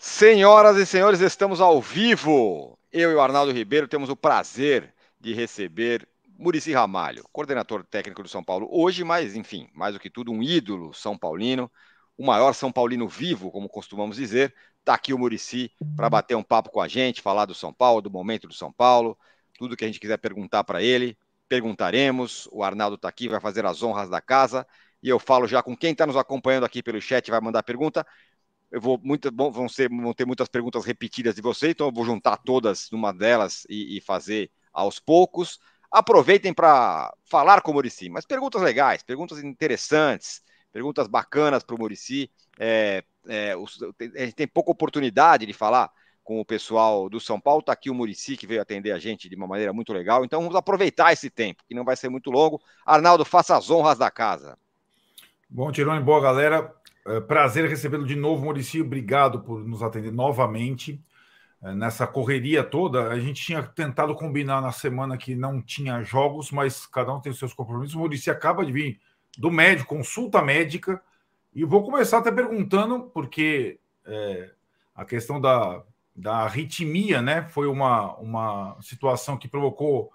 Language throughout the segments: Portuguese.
Senhoras e senhores, estamos ao vivo. Eu e o Arnaldo Ribeiro temos o prazer de receber Murici Ramalho, coordenador técnico do São Paulo hoje, mas enfim, mais do que tudo, um ídolo são paulino, o maior São Paulino vivo, como costumamos dizer. Está aqui o Murici para bater um papo com a gente, falar do São Paulo, do momento do São Paulo, tudo que a gente quiser perguntar para ele, perguntaremos. O Arnaldo está aqui, vai fazer as honras da casa. E eu falo já com quem está nos acompanhando aqui pelo chat, vai mandar pergunta eu vou muito bom, vão, ser, vão ter muitas perguntas repetidas de você, então eu vou juntar todas numa delas e, e fazer aos poucos. Aproveitem para falar com o Murici, mas perguntas legais, perguntas interessantes, perguntas bacanas para o Murici. É, é, a gente tem pouca oportunidade de falar com o pessoal do São Paulo. Está aqui o Murici, que veio atender a gente de uma maneira muito legal. Então vamos aproveitar esse tempo, que não vai ser muito longo. Arnaldo, faça as honras da casa. Bom, Tirone, boa galera. É, prazer recebê-lo de novo, Maurício. Obrigado por nos atender novamente é, nessa correria toda. A gente tinha tentado combinar na semana que não tinha jogos, mas cada um tem os seus compromissos. Maurício acaba de vir do médico, consulta médica, e vou começar até perguntando, porque é, a questão da, da arritmia, né, foi uma, uma situação que provocou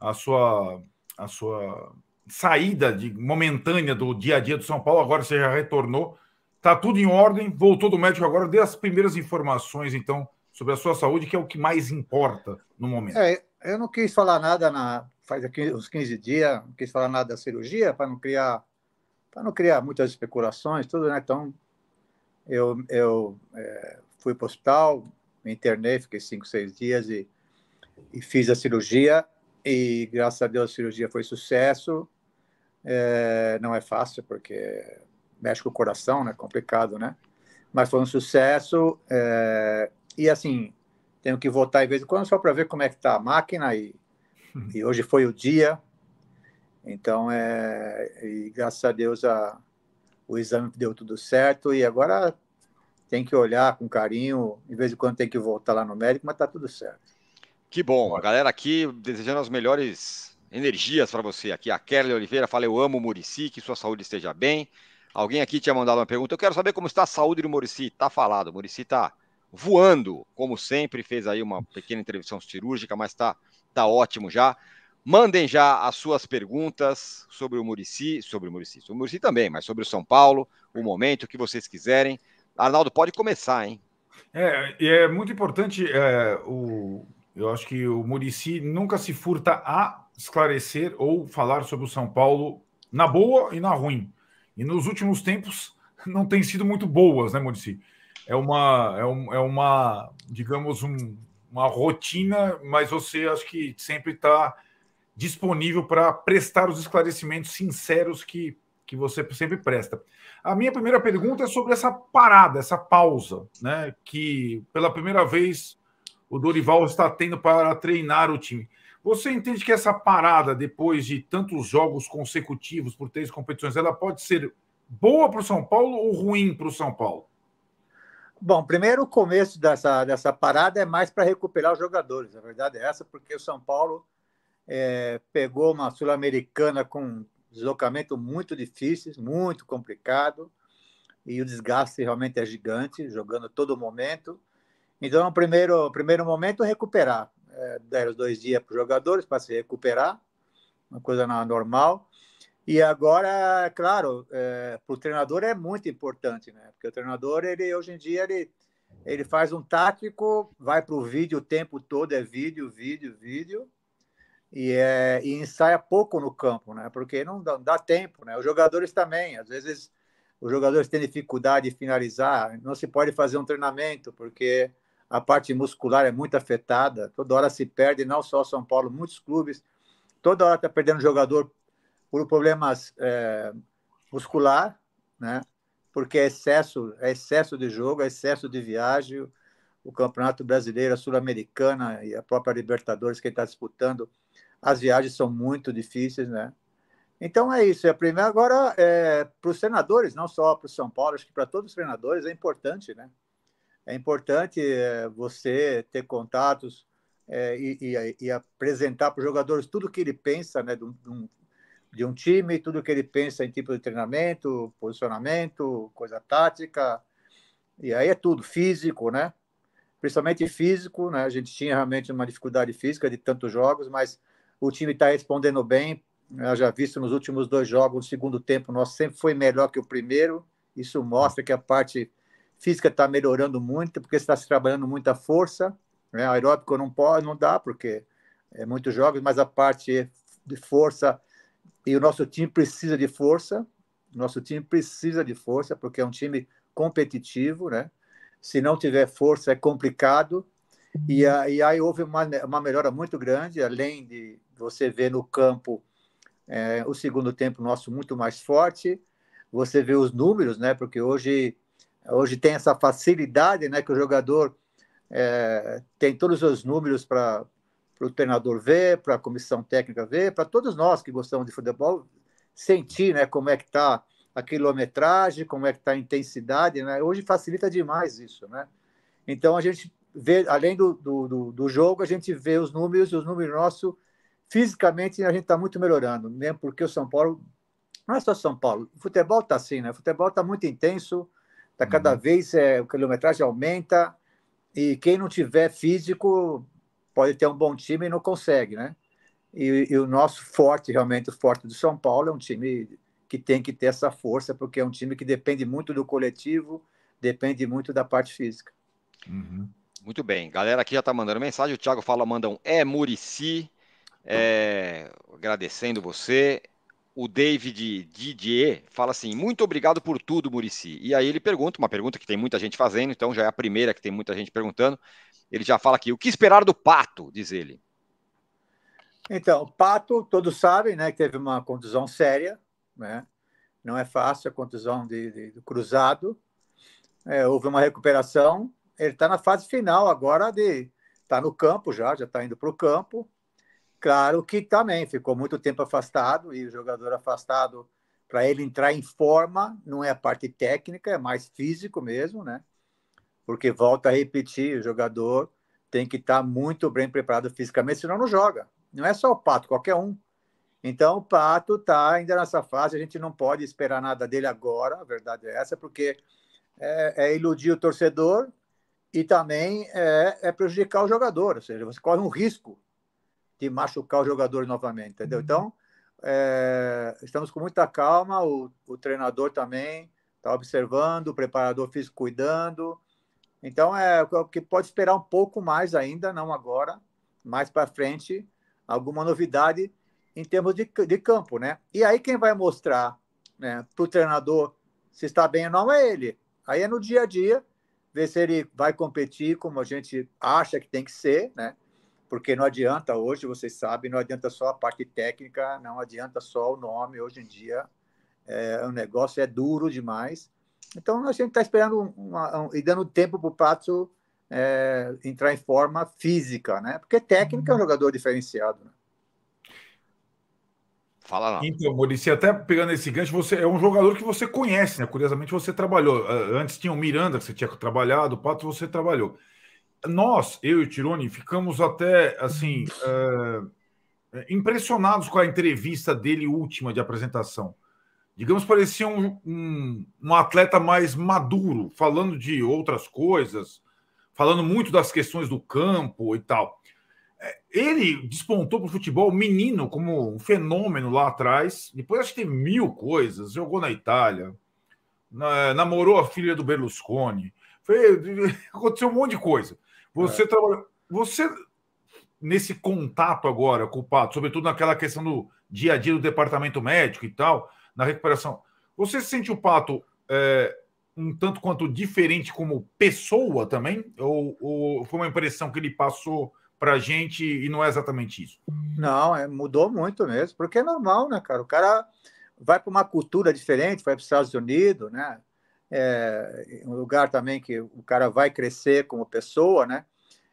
a sua, a sua saída de, momentânea do dia a dia do São Paulo, agora você já retornou. Tá tudo em ordem, voltou do médico agora, dê as primeiras informações, então, sobre a sua saúde, que é o que mais importa no momento. É, eu não quis falar nada na, faz aqui uns 15 dias, não quis falar nada da cirurgia para não criar para não criar muitas especulações, tudo, né? Então, eu, eu é, fui para o hospital, me internei, fiquei cinco, seis dias e, e fiz a cirurgia e graças a Deus a cirurgia foi sucesso. É, não é fácil porque mexe com o coração, né? Complicado, né? Mas foi um sucesso. É... E assim, tenho que voltar de vez em quando só para ver como é que tá a máquina e, e hoje foi o dia. Então, é... e graças a Deus a... o exame deu tudo certo e agora tem que olhar com carinho, de vez em quando tem que voltar lá no médico, mas tá tudo certo. Que bom, a galera aqui desejando as melhores energias para você. Aqui a Kelly Oliveira fala: Eu amo o Murici, que sua saúde esteja bem. Alguém aqui tinha mandado uma pergunta. Eu quero saber como está a saúde do Murici. Está falado. O Murici está voando, como sempre. Fez aí uma pequena intervenção cirúrgica, mas está tá ótimo já. Mandem já as suas perguntas sobre o Murici, sobre o Murici, sobre o Murici também, mas sobre o São Paulo, o momento, o que vocês quiserem. Arnaldo, pode começar, hein? É, é muito importante, é, o, eu acho que o Murici nunca se furta a esclarecer ou falar sobre o São Paulo na boa e na ruim. E nos últimos tempos não tem sido muito boas, né, Murici? É uma, é, um, é uma digamos, um, uma rotina, mas você acho que sempre está disponível para prestar os esclarecimentos sinceros que, que você sempre presta. A minha primeira pergunta é sobre essa parada, essa pausa, né? Que pela primeira vez o Dorival está tendo para treinar o time. Você entende que essa parada, depois de tantos jogos consecutivos por três competições, ela pode ser boa para o São Paulo ou ruim para o São Paulo? Bom, primeiro o começo dessa, dessa parada é mais para recuperar os jogadores, a verdade é essa, porque o São Paulo é, pegou uma Sul-Americana com deslocamento muito difícil, muito complicado, e o desgaste realmente é gigante, jogando todo momento. Então, o primeiro, primeiro momento é recuperar é, deram dois dias para os jogadores para se recuperar, uma coisa normal. E agora, claro, é, para o treinador é muito importante, né? Porque o treinador, ele hoje em dia, ele, ele faz um tático, vai para o vídeo o tempo todo, é vídeo, vídeo, vídeo, e, é, e ensaia pouco no campo, né? Porque não dá, dá tempo, né? Os jogadores também, às vezes os jogadores têm dificuldade de finalizar, não se pode fazer um treinamento, porque a parte muscular é muito afetada, toda hora se perde, não só São Paulo, muitos clubes, toda hora está perdendo jogador por problemas é, muscular, né? porque é excesso, é excesso de jogo, é excesso de viagem, o Campeonato Brasileiro, a Sul-Americana e a própria Libertadores que está disputando, as viagens são muito difíceis, né? Então é isso. É primeiro agora é, para os treinadores, não só para o São Paulo, acho que para todos os treinadores é importante, né? É importante é, você ter contatos é, e, e, e, apresentar para os jogadores tudo o que ele pensa né, de, um, de um time, tudo o que ele pensa em tipo de treinamento, posicionamento, coisa tática. E aí é tudo, físico, né? Principalmente físico, né? A gente tinha realmente uma dificuldade física de tantos jogos, mas o time está respondendo bem. Eu já visto nos últimos dois jogos, no segundo tempo, nosso sempre foi melhor que o primeiro. Isso mostra que a parte física está melhorando muito, porque está se trabalhando muita força. Né? Aeróbico não pode, não dá, porque é muitos jogos, mas a parte de força e o nosso time precisa de força. Nosso time precisa de força porque é um time competitivo, né? Se não tiver força é complicado. E, e aí houve uma, uma melhora muito grande, além de você ver no campo é, o segundo tempo nosso muito mais forte. Você vê os números, né? Porque hoje hoje tem essa facilidade, né? Que o jogador é, tem todos os números para o treinador ver, para a comissão técnica ver, para todos nós que gostamos de futebol sentir, né? Como é que está a quilometragem, como é que está a intensidade, né? Hoje facilita demais isso, né? Então a gente vê, além do, do, do jogo, a gente vê os números, e os números nossos, fisicamente a gente está muito melhorando, mesmo porque o São Paulo, não é só São Paulo, o futebol está assim, né? O futebol está muito intenso, tá cada uhum. vez é, a quilometragem aumenta, e quem não tiver físico pode ter um bom time e não consegue, né? E, e, o nosso forte, realmente, o forte do São Paulo é um time que tem que ter essa força, porque é um time que depende muito do coletivo, depende muito da parte física. Uhum. Muito bem, galera aqui já está mandando mensagem. O Thiago fala, mandam é Murici, é, agradecendo você. O David Didier fala assim: muito obrigado por tudo, Murici. E aí ele pergunta, uma pergunta que tem muita gente fazendo, então já é a primeira que tem muita gente perguntando. Ele já fala aqui: o que esperar do Pato? Diz ele. Então, o Pato, todos sabem, né, que teve uma contusão séria, né? Não é fácil a contusão de, de, do cruzado. É, houve uma recuperação. Ele está na fase final agora de está no campo já, já está indo para o campo. Claro que também ficou muito tempo afastado e o jogador afastado para ele entrar em forma não é a parte técnica, é mais físico mesmo, né? Porque volta a repetir, o jogador tem que estar tá muito bem preparado fisicamente, senão não joga. Não é só o Pato, qualquer um. Então, o Pato está ainda nessa fase, a gente não pode esperar nada dele agora, a verdade é essa, porque é, é iludir o torcedor e também é, é, prejudicar o jogador, ou seja, você corre um risco de machucar o jogador novamente, entendeu? Uhum. Então, é, estamos com muita calma, o, o treinador também está observando, o preparador físico cuidando, então é o que pode esperar um pouco mais ainda, não agora, mais para frente, alguma novidade em termos de, de campo, né? E aí quem vai mostrar né, para o treinador se está bem ou não é ele. Aí é no dia a dia, ver se ele vai competir como a gente acha que tem que ser, né? Porque não adianta hoje, vocês sabem, não adianta só a parte técnica, não adianta só o nome. Hoje em dia, é, o negócio é duro demais. Então, a gente está esperando uma, um, e dando tempo para o Pato é, entrar em forma física, né? Porque técnica é um uhum. jogador diferenciado. Né? Fala lá. Então, Maurício, até pegando esse gancho, você é um jogador que você conhece, né? Curiosamente, você trabalhou. Antes tinha o Miranda, que você tinha trabalhado, o Pato, você trabalhou. Nós, eu e o Tironi, ficamos até, assim, é, impressionados com a entrevista dele última de apresentação. Digamos, parecia um, um, um atleta mais maduro, falando de outras coisas, falando muito das questões do campo e tal ele despontou para o futebol menino como um fenômeno lá atrás. Depois acho que tem mil coisas. Jogou na Itália, na, namorou a filha do Berlusconi. Foi, aconteceu um monte de coisa. Você é. trabalhou. Você, nesse contato agora com o Pato, sobretudo naquela questão do dia a dia do departamento médico e tal, na recuperação, você sente o Pato é, um tanto quanto diferente como pessoa também? Ou, ou foi uma impressão que ele passou para a gente e não é exatamente isso. Não, é, mudou muito mesmo, porque é normal, né, cara? O cara vai para uma cultura diferente, vai para os Estados Unidos, né? É, um lugar também que o cara vai crescer como pessoa, né?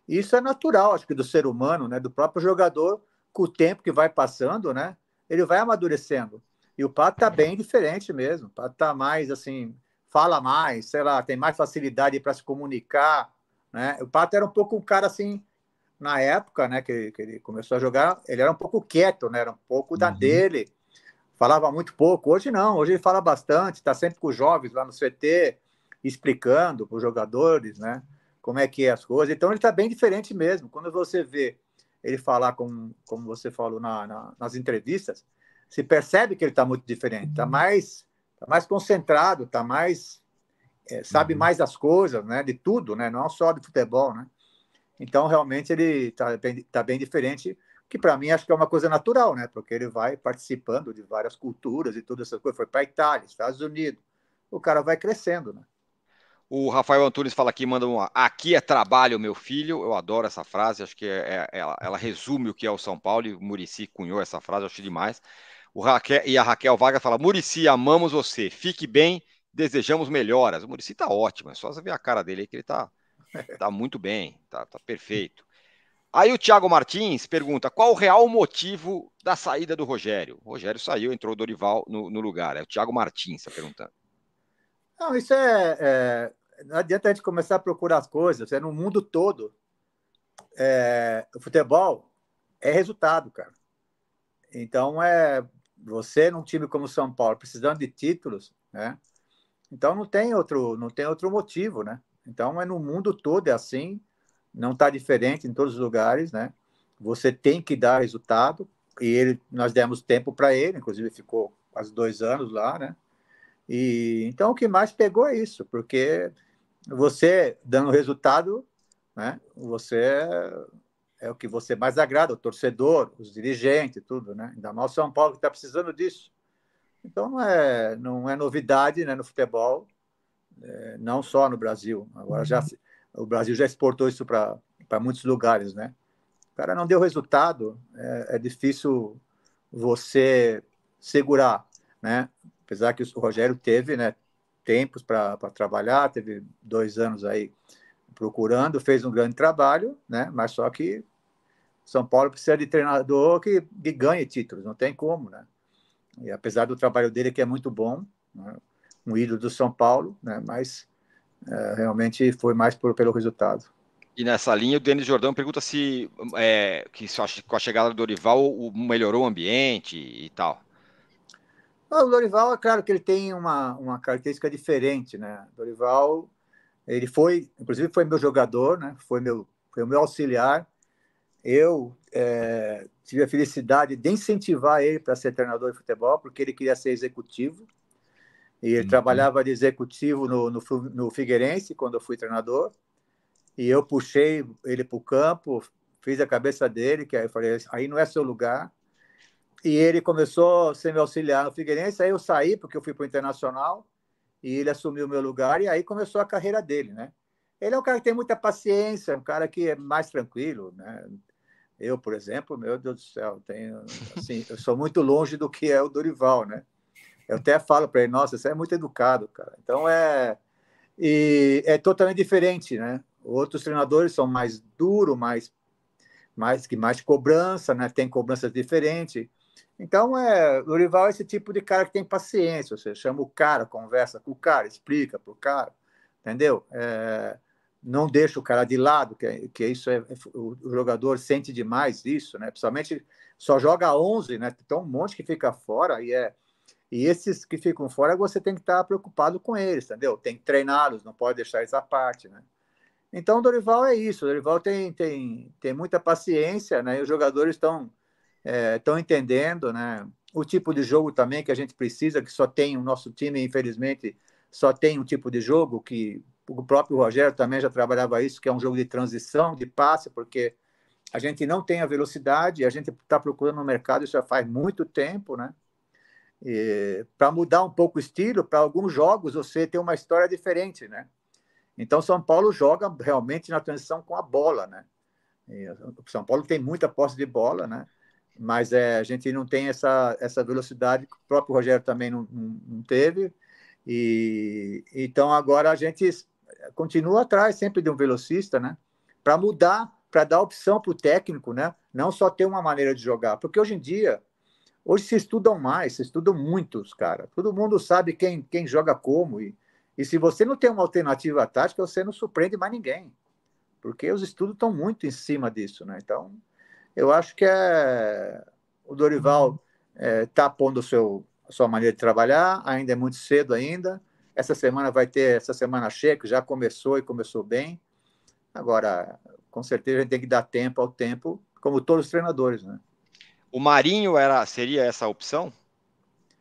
Isso é natural, acho que do ser humano, né? Do próprio jogador, com o tempo que vai passando, né? Ele vai amadurecendo. E o Pato tá bem diferente mesmo. O Pato tá mais assim, fala mais, sei lá, tem mais facilidade para se comunicar, né? O Pato era um pouco um cara assim na época, né, que, que, ele começou a jogar, ele era um pouco quieto, né, era um pouco da uhum. dele, falava muito pouco. Hoje não, hoje ele fala bastante, está sempre com os jovens lá no CT, explicando para os jogadores, né? Como é que é as coisas. Então ele está bem diferente mesmo. Quando você vê ele falar como, como você falou na, na, nas entrevistas, se percebe que ele está muito diferente, está mais, tá mais concentrado, está mais é, sabe uhum. mais das coisas, né? De tudo, né? Não só de futebol, né? Então realmente ele está bem, tá bem diferente, que para mim acho que é uma coisa natural, né? Porque ele vai participando de várias culturas e todas essas coisas. Foi para a Itália, Estados Unidos. O cara vai crescendo, né? O Rafael Antunes fala aqui, manda uma. Aqui é trabalho, meu filho. Eu adoro essa frase, acho que é, é, ela, ela, resume o que é o São Paulo e o Murici cunhou essa frase, eu achei demais. O Raquel, e a Raquel Vaga fala: Murici, amamos você, fique bem, desejamos melhoras. O Murici tá ótimo, é só você ver a cara dele aí que ele tá, tá muito bem, tá, tá perfeito. Aí o Thiago Martins pergunta: qual o real motivo da saída do Rogério? O Rogério saiu, entrou o Dorival no, no lugar. É o Thiago Martins está perguntando. Não, isso é, é, Não adianta a gente começar a procurar as coisas. É no mundo todo. É, o futebol é resultado, cara. Então, é você num time como o São Paulo, precisando de títulos, né? Então não tem outro, não tem outro motivo, né? Então é no mundo todo é assim não está diferente em todos os lugares, né? Você tem que dar resultado e ele, nós demos tempo para ele, inclusive ficou quase dois anos lá, né? E então o que mais pegou é isso, porque você dando resultado, né? Você é, é o que você mais agrada, o torcedor, os dirigentes, tudo, né? Ainda mais o São Paulo que está precisando disso. Então não é não é novidade, né? No futebol, é, não só no Brasil. Agora já o Brasil já exportou isso para muitos lugares, né? O cara não deu resultado, é, é difícil você segurar, né? Apesar que o Rogério teve, né, tempos para trabalhar, teve dois anos aí procurando, fez um grande trabalho, né? Mas só que São Paulo precisa de treinador que, que ganhe títulos, não tem como, né? E apesar do trabalho dele que é muito bom, né? um ídolo do São Paulo, né? Mas é, realmente foi mais por, pelo resultado. E nessa linha, o Denis Jordão pergunta se, é, que com a chegada do Dorival melhorou o ambiente e tal. O Dorival, é claro que ele tem uma, uma característica diferente, né? Dorival, ele foi, inclusive foi meu jogador, né? Foi meu, foi o meu auxiliar. Eu é, tive a felicidade de incentivar ele para ser treinador de futebol, porque ele queria ser executivo. E ele uhum. trabalhava de executivo no, no, no, Figueirense, quando eu fui treinador. E eu puxei ele para o campo, fiz a cabeça dele, que aí eu falei, aí não é seu lugar. E ele começou a ser meu auxiliar no Figueirense, aí eu saí, porque eu fui para o Internacional, e ele assumiu o meu lugar, e aí começou a carreira dele, né? Ele é um cara que tem muita paciência, um cara que é mais tranquilo, né? Eu, por exemplo, meu Deus do céu, tenho, assim, eu sou muito longe do que é o Dorival, né? Eu até falo para ele, nossa, você é muito educado, cara. Então é e é totalmente diferente, né? Outros treinadores são mais duros, mais mais que mais cobrança, né? Tem cobranças diferentes. Então é, o rival é esse tipo de cara que tem paciência. Você chama o cara, conversa com o cara, explica para o cara, entendeu? É, não deixa o cara de lado, que, que isso é, o, o jogador sente demais isso, né? Principalmente só joga 11, né? Então um monte que fica fora e é e esses que ficam fora, você tem que estar preocupado com eles, entendeu? Tem que treiná-los, não pode deixar essa parte, né? Então, o Dorival é isso. Dorival tem, tem, tem muita paciência, né? E os jogadores estão estão é, entendendo, né? O tipo de jogo também que a gente precisa, que só tem o nosso time, infelizmente, só tem um tipo de jogo que o próprio Rogério também já trabalhava isso, que é um jogo de transição, de passe, porque a gente não tem a velocidade, a gente está procurando no mercado isso já faz muito tempo, né? Para mudar um pouco o estilo, para alguns jogos você tem uma história diferente, né? Então São Paulo joga realmente na transição com a bola, né? o São Paulo tem muita posse de bola, né? Mas é, a gente não tem essa, essa velocidade que o próprio Rogério também não, não, não teve. E então agora a gente continua atrás sempre de um velocista, né? Para mudar, para dar opção para o técnico, né? Não só ter uma maneira de jogar, porque hoje em dia Hoje se estudam mais, se estudam muitos, cara. Todo mundo sabe quem, quem joga como. E, e se você não tem uma alternativa tática, você não surpreende mais ninguém. Porque os estudos estão muito em cima disso, né? Então, eu acho que é, o Dorival está uhum. é, tá pondo seu, a sua maneira de trabalhar, ainda é muito cedo ainda. Essa semana vai ter essa semana cheia, que já começou e começou bem. Agora, com certeza a gente tem que dar tempo ao tempo, como todos os treinadores, né? O Marinho era, seria essa opção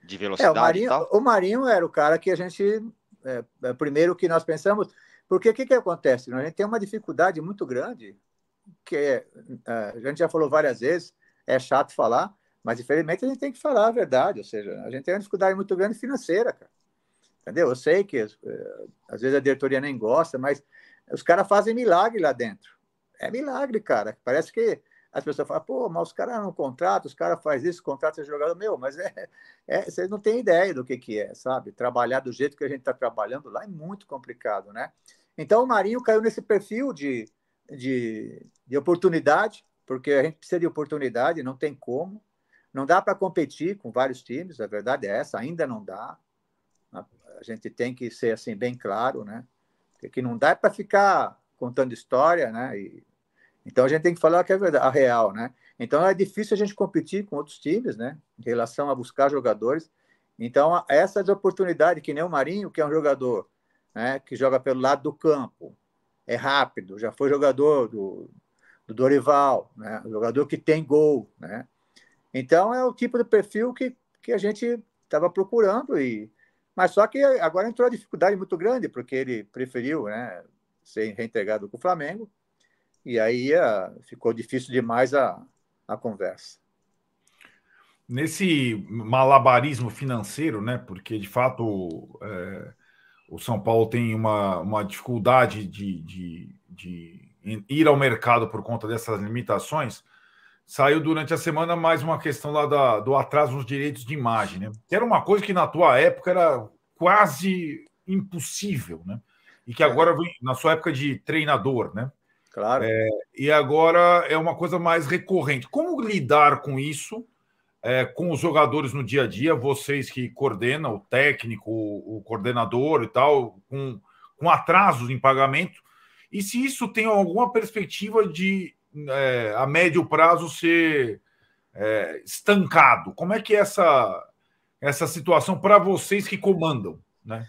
de velocidade é, o Marinho? O Marinho era o cara que a gente, é, é, primeiro que nós pensamos, porque o que, que acontece? A gente tem uma dificuldade muito grande, que é, é, a gente já falou várias vezes, é chato falar, mas infelizmente a gente tem que falar a verdade, ou seja, a gente tem uma dificuldade muito grande financeira, cara. Entendeu? Eu sei que é, às vezes a diretoria nem gosta, mas os caras fazem milagre lá dentro. É milagre, cara. Parece que as pessoas falam, pô, mas os caras não contratam, os caras fazem isso, contratam esse jogador. Meu, mas é, é, vocês não têm ideia do que, que é, sabe? Trabalhar do jeito que a gente está trabalhando lá é muito complicado, né? Então o Marinho caiu nesse perfil de, de, de oportunidade, porque a gente precisa de oportunidade, não tem como. Não dá para competir com vários times, a verdade é essa, ainda não dá. A gente tem que ser assim bem claro, né? Porque não dá para ficar contando história, né? E, então a gente tem que falar que é verdade, a real, né? Então é difícil a gente competir com outros times, né? Em relação a buscar jogadores. Então essas oportunidades, que nem o Marinho, que é um jogador, né? Que joga pelo lado do campo, é rápido, já foi jogador do, do Dorival, né? Um jogador que tem gol, né? Então é o tipo de perfil que, que a gente estava procurando e mas só que agora entrou a dificuldade muito grande porque ele preferiu, né? Ser reintegrado com o Flamengo e aí uh, ficou difícil demais a, a conversa. Nesse malabarismo financeiro, né? Porque de fato é, o São Paulo tem uma, uma dificuldade de, de, de ir ao mercado por conta dessas limitações. Saiu durante a semana mais uma questão lá da, do atraso nos direitos de imagem, né? Que era uma coisa que na tua época era quase impossível, né? E que agora vem na sua época de treinador, né? Claro. É, e agora é uma coisa mais recorrente. Como lidar com isso, é, com os jogadores no dia a dia, vocês que coordenam, o técnico, o, coordenador e tal, com, com atrasos em pagamento, e se isso tem alguma perspectiva de, é, a médio prazo, ser é, estancado? Como é que é essa, essa situação para vocês que comandam, né?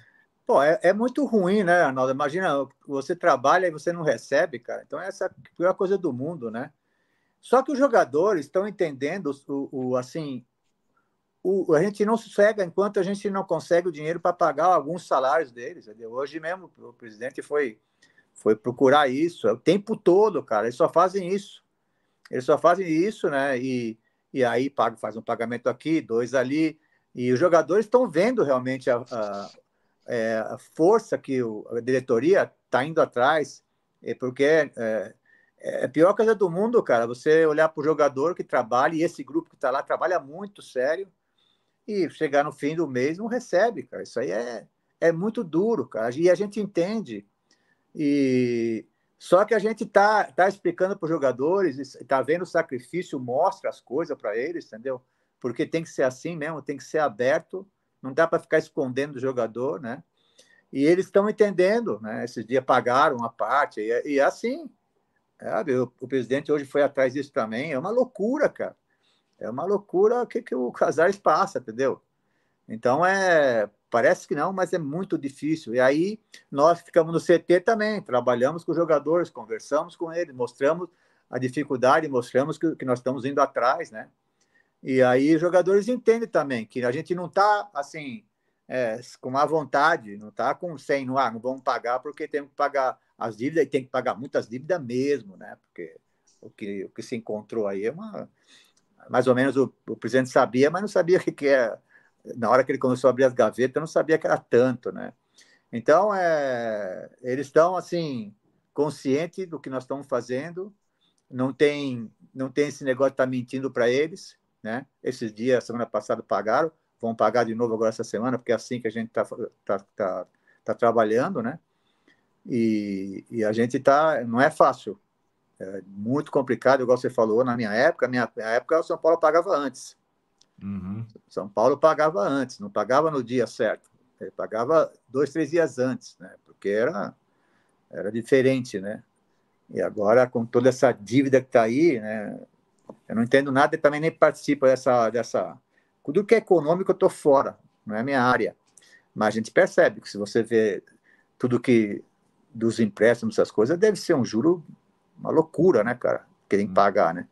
Pô, é, é, muito ruim, né, Arnaldo? Imagina, você trabalha e você não recebe, cara. Então, essa é a pior coisa do mundo, né? Só que os jogadores estão entendendo o, o assim, o, a gente não sossega enquanto a gente não consegue o dinheiro para pagar alguns salários deles. Entendeu? Hoje mesmo o presidente foi, foi procurar isso, é o tempo todo, cara. Eles só fazem isso. Eles só fazem isso, né? E, e aí paga, faz um pagamento aqui, dois ali. E os jogadores estão vendo realmente a, a é, a força que o, a diretoria está indo atrás, é porque é, é, é, a pior coisa do mundo, cara, você olhar para o jogador que trabalha, e esse grupo que está lá trabalha muito sério, e chegar no fim do mês não recebe, cara. Isso aí é, é muito duro, cara. E a gente entende. E só que a gente tá, tá explicando para os jogadores, está vendo o sacrifício, mostra as coisas para eles, entendeu? Porque tem que ser assim mesmo, tem que ser aberto não dá para ficar escondendo o jogador, né? E eles estão entendendo, né? Esses dias pagaram uma parte, e, é, e é assim. Sabe? O, o, presidente hoje foi atrás disso também. É uma loucura, cara. É uma loucura o que, que o Casares passa, entendeu? Então, é, parece que não, mas é muito difícil. E aí, nós ficamos no CT também, trabalhamos com os jogadores, conversamos com eles, mostramos a dificuldade, mostramos que, que nós estamos indo atrás, né? E aí os jogadores entendem também que a gente não está assim é, com má vontade, não está com 100 no ar, não vamos pagar porque temos que pagar as dívidas e tem que pagar muitas dívidas mesmo, né? Porque o que, o que se encontrou aí é uma. Mais ou menos o, o presidente sabia, mas não sabia o que, que é. Na hora que ele começou a abrir as gavetas, não sabia que era tanto, né? Então, é, eles estão assim conscientes do que nós estamos fazendo, não tem, não tem esse negócio de estar tá mentindo para eles, né? Esses dias, semana passada, pagaram, vão pagar de novo agora essa semana, porque é assim que a gente está tá, tá, tá trabalhando, né? E, e a gente está, não é fácil, é muito complicado, igual você falou, na minha época, minha época o São Paulo pagava antes. Uhum. São Paulo pagava antes, não pagava no dia certo, ele pagava dois, três dias antes, né? Porque era, era diferente, né? E agora, com toda essa dívida que está aí, né? Eu não entendo nada e também nem participo dessa. dessa... Tudo que é econômico, eu estou fora, não é minha área. Mas a gente percebe que se você vê tudo que dos empréstimos, essas coisas, deve ser um juro, uma loucura, né, cara? Querem hum. pagar, né?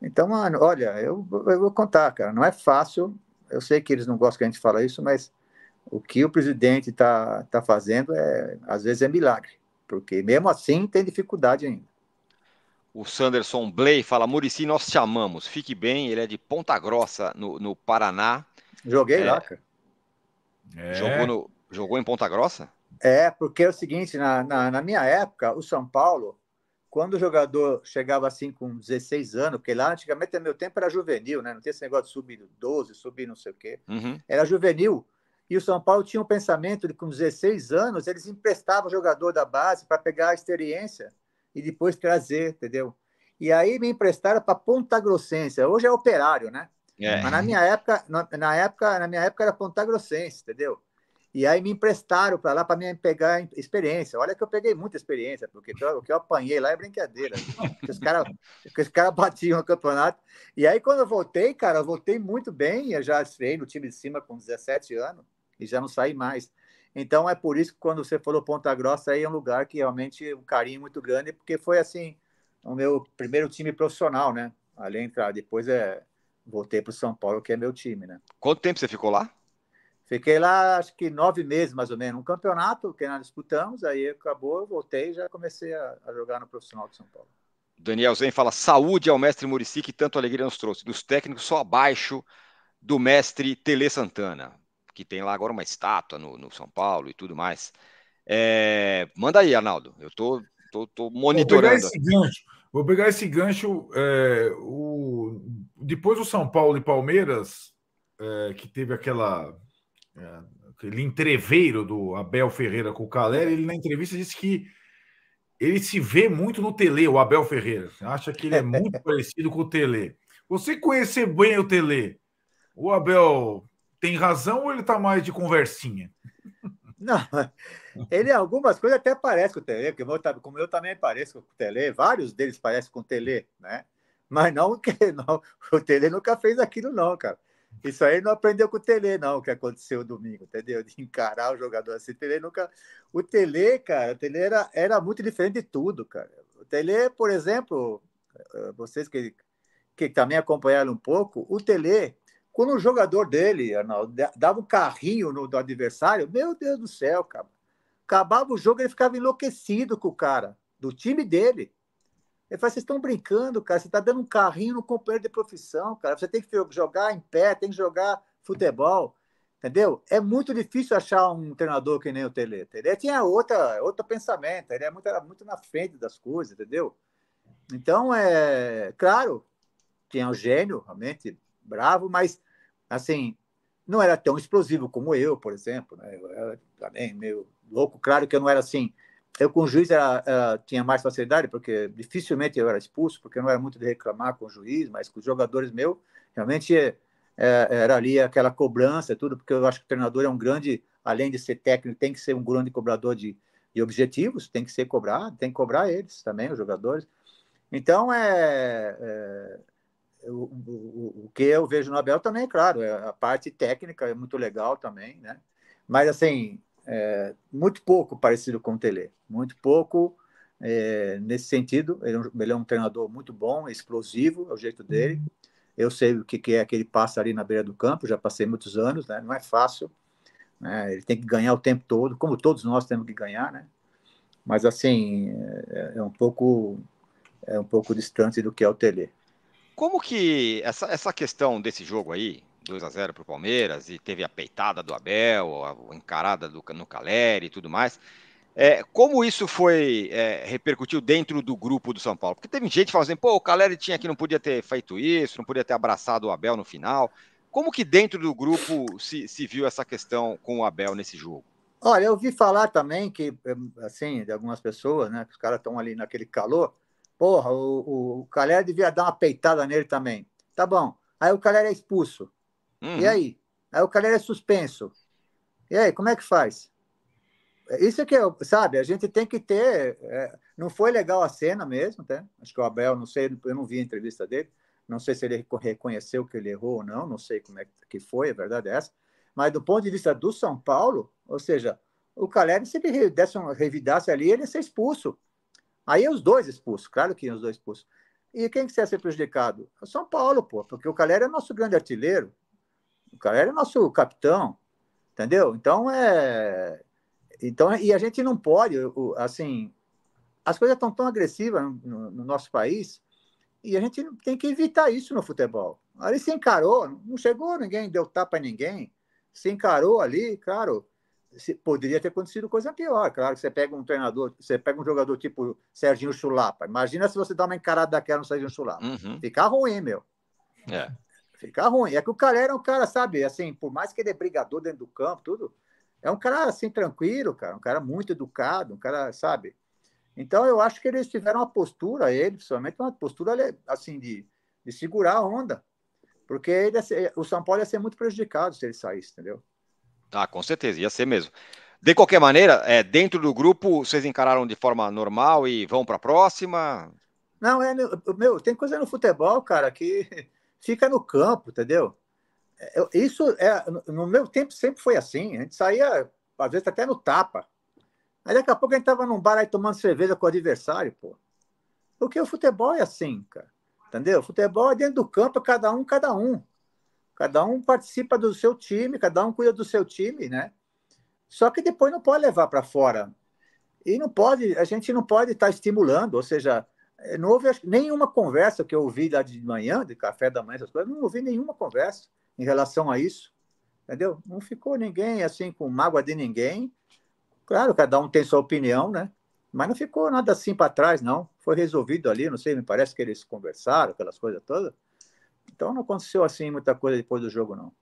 Então, mano, olha, eu, eu vou contar, cara, não é fácil. Eu sei que eles não gostam que a gente fale isso, mas o que o presidente está tá fazendo é, às vezes, é milagre, porque mesmo assim tem dificuldade ainda. O Sanderson Blay fala: Murici, nós te amamos, fique bem. Ele é de Ponta Grossa, no, no Paraná. Joguei é, lá, cara. É. Jogou, no, jogou em Ponta Grossa? É, porque é o seguinte: na, na, na minha época, o São Paulo, quando o jogador chegava assim com 16 anos, porque lá antigamente, meu tempo, era juvenil, né? Não tinha esse negócio de subir 12, subir não sei o quê. Uhum. Era juvenil. E o São Paulo tinha um pensamento de com 16 anos eles emprestavam o jogador da base para pegar a experiência e depois trazer, entendeu? E aí me emprestaram para Ponta Grossense. Hoje é operário, né? É. Mas na minha época, na época, na minha época era Ponta Grossense, entendeu? E aí me emprestaram para lá para me pegar experiência. Olha que eu peguei muita experiência, porque o que eu apanhei lá é brincadeira. os caras cara batiam no campeonato. E aí, quando eu voltei, cara, eu voltei muito bem. Eu já estreiei no time de cima com 17 anos e já não saí mais. Então é por isso que quando você falou Ponta Grossa aí é um lugar que realmente um carinho muito grande, porque foi assim o meu primeiro time profissional, né? Além de depois é voltei para o São Paulo que é meu time, né? Quanto tempo você ficou lá? Fiquei lá acho que nove meses mais ou menos, um campeonato que nós disputamos, aí acabou, eu voltei e já comecei a, a, jogar no profissional de São Paulo. Daniel Zen fala: saúde ao mestre Murici que tanto alegria nos trouxe, dos técnicos só abaixo do mestre Tele Santana que tem lá agora uma estátua no, no São Paulo e tudo mais. É, manda aí, Arnaldo. Eu tô, tô, tô monitorando. Vou pegar esse gancho. Vou pegar esse gancho é, o, depois do São Paulo e Palmeiras, é, que teve aquela é, aquele entreveiro do Abel Ferreira com o Calera, ele na entrevista disse que ele se vê muito no Tele, o Abel Ferreira. Acha que ele é muito parecido com o Tele. Você conhecer bem o Tele, o Abel tem razão ou ele está mais de conversinha? Não, ele algumas coisas até parece com o Tele, porque como eu também pareço com o Tele, vários deles parecem com o Tele, né? Mas não que não, o Tele nunca fez aquilo, não, cara. Isso aí não aprendeu com o Tele, não, o que aconteceu domingo, entendeu? De encarar o jogador assim. O Tele nunca. O Tele, cara, o Tele era, era muito diferente de tudo, cara. O Tele, por exemplo, eh, vocês que, que também acompanharam um pouco, o Tele quando o jogador dele, Arnaldo, dava um carrinho no do adversário, meu Deus do céu, cara. Acabava o jogo, ele ficava enlouquecido com o cara, do time dele. Ele falou: vocês estão brincando, cara. Você está dando um carrinho no companheiro de profissão, cara. Você tem que jogar em pé, tem que jogar futebol. Entendeu? É muito difícil achar um treinador que nem o Tele. Ele tinha outra, outro pensamento, ele era muito, era muito na frente das coisas, entendeu? Então, é claro, tinha um gênio, realmente bravo, mas assim, não era tão explosivo como eu, por exemplo. Né? Eu era também meio louco. Claro que eu não era assim. Eu com o juiz era, era, tinha mais facilidade, porque dificilmente eu era expulso, porque eu não era muito de reclamar com o juiz, mas com os jogadores meus, realmente é, é, era ali aquela cobrança, tudo, porque eu acho que o treinador é um grande, além de ser técnico, tem que ser um grande cobrador de, de objetivos, tem que ser cobrado, tem que cobrar eles também, os jogadores. Então, é, é o, o, o, que eu vejo no Abel também, claro, é a parte técnica é muito legal também, né? Mas, assim, é, muito pouco parecido com o Tele, muito pouco é, nesse sentido. Ele, é ele, é um treinador muito bom, explosivo, é o jeito dele. Eu sei o que, que é que ele passa ali na beira do campo, já passei muitos anos, né? Não é fácil. Né? Ele tem que ganhar o tempo todo, como todos nós temos que ganhar, né? Mas, assim, é, é um pouco é um pouco distante do que é o Tele. Como que essa, essa questão desse jogo aí, 2 a 0 para o Palmeiras, e teve a peitada do Abel, a encarada do, no Caleri e tudo mais, é, como isso foi é, repercutiu dentro do grupo do São Paulo? Porque teve gente falando assim, pô, o Caleri tinha que não podia ter feito isso, não podia ter abraçado o Abel no final. Como que dentro do grupo se, se viu essa questão com o Abel nesse jogo? Olha, eu ouvi falar também que, assim, de algumas pessoas, né, que os caras estão ali naquele calor, Porra, o, o Calera devia dar uma peitada nele também. Tá bom. Aí o Calera é expulso. Uhum. E aí? Aí o Calera é suspenso. E aí, como é que faz? Isso é que, eu, sabe, a gente tem que ter. É, não foi legal a cena mesmo, tá? Acho que o Abel, não sei, eu não vi a entrevista dele, não sei se ele reconheceu que ele errou ou não, não sei como é que foi, a verdade é essa. Mas do ponto de vista do São Paulo, ou seja, o Caleri, se ele desse uma revidasse ali, ele ia ser expulso. Aí os dois expulsos, claro que iam os dois expulsos. E quem que ser prejudicado? O São Paulo, pô, porque o Caleri é nosso grande artilheiro. O Caleri é nosso capitão, entendeu? Então é. Então, e a gente não pode, assim, as coisas estão tão agressivas no, no nosso país e a gente tem que evitar isso no futebol. Ali se encarou, não chegou ninguém, deu tapa a ninguém, se encarou ali, claro, poderia ter acontecido coisa pior. Claro que você pega um treinador, você pega um jogador tipo Serginho Chulapa. Imagina se você dá uma encarada daquela no Serginho Chulapa. Uhum. Fica ruim, meu. É. Fica ruim. É que o cara era um cara, sabe, assim, por mais que ele é brigador dentro do campo, tudo, é um cara assim tranquilo, cara, um cara muito educado, um cara, sabe? Então eu acho que eles tiveram uma postura, ele, principalmente, uma postura assim de, de segurar a onda. Porque ele o São Paulo ia ser muito prejudicado se ele saísse, entendeu? Ah, com certeza, ia ser mesmo. De qualquer maneira, é, dentro do grupo, vocês encararam de forma normal e vão para a próxima? Não, é, meu, tem coisa no futebol, cara, que fica no campo, entendeu? É, isso é, no meu tempo sempre foi assim. A gente saía, às vezes, até no tapa. Aí daqui a pouco a gente tava num bar aí tomando cerveja com o adversário, pô. Porque o futebol é assim, cara. Entendeu? O futebol é dentro do campo, cada um, cada um. Cada um participa do seu time, cada um cuida do seu time, né? Só que depois não pode levar para fora. E não pode, a gente não pode estar tá estimulando, ou seja, é, não houve nenhuma conversa que eu ouvi lá de manhã, de café da manhã, essas coisas, não ouvi nenhuma conversa em relação a isso. Entendeu? Não ficou ninguém assim com mágoa de ninguém. Claro, cada um tem sua opinião, né? Mas não ficou nada assim para trás, não. Foi resolvido ali, não sei, me parece que eles conversaram, aquelas coisas todas. Então não aconteceu assim muita coisa depois do jogo, não.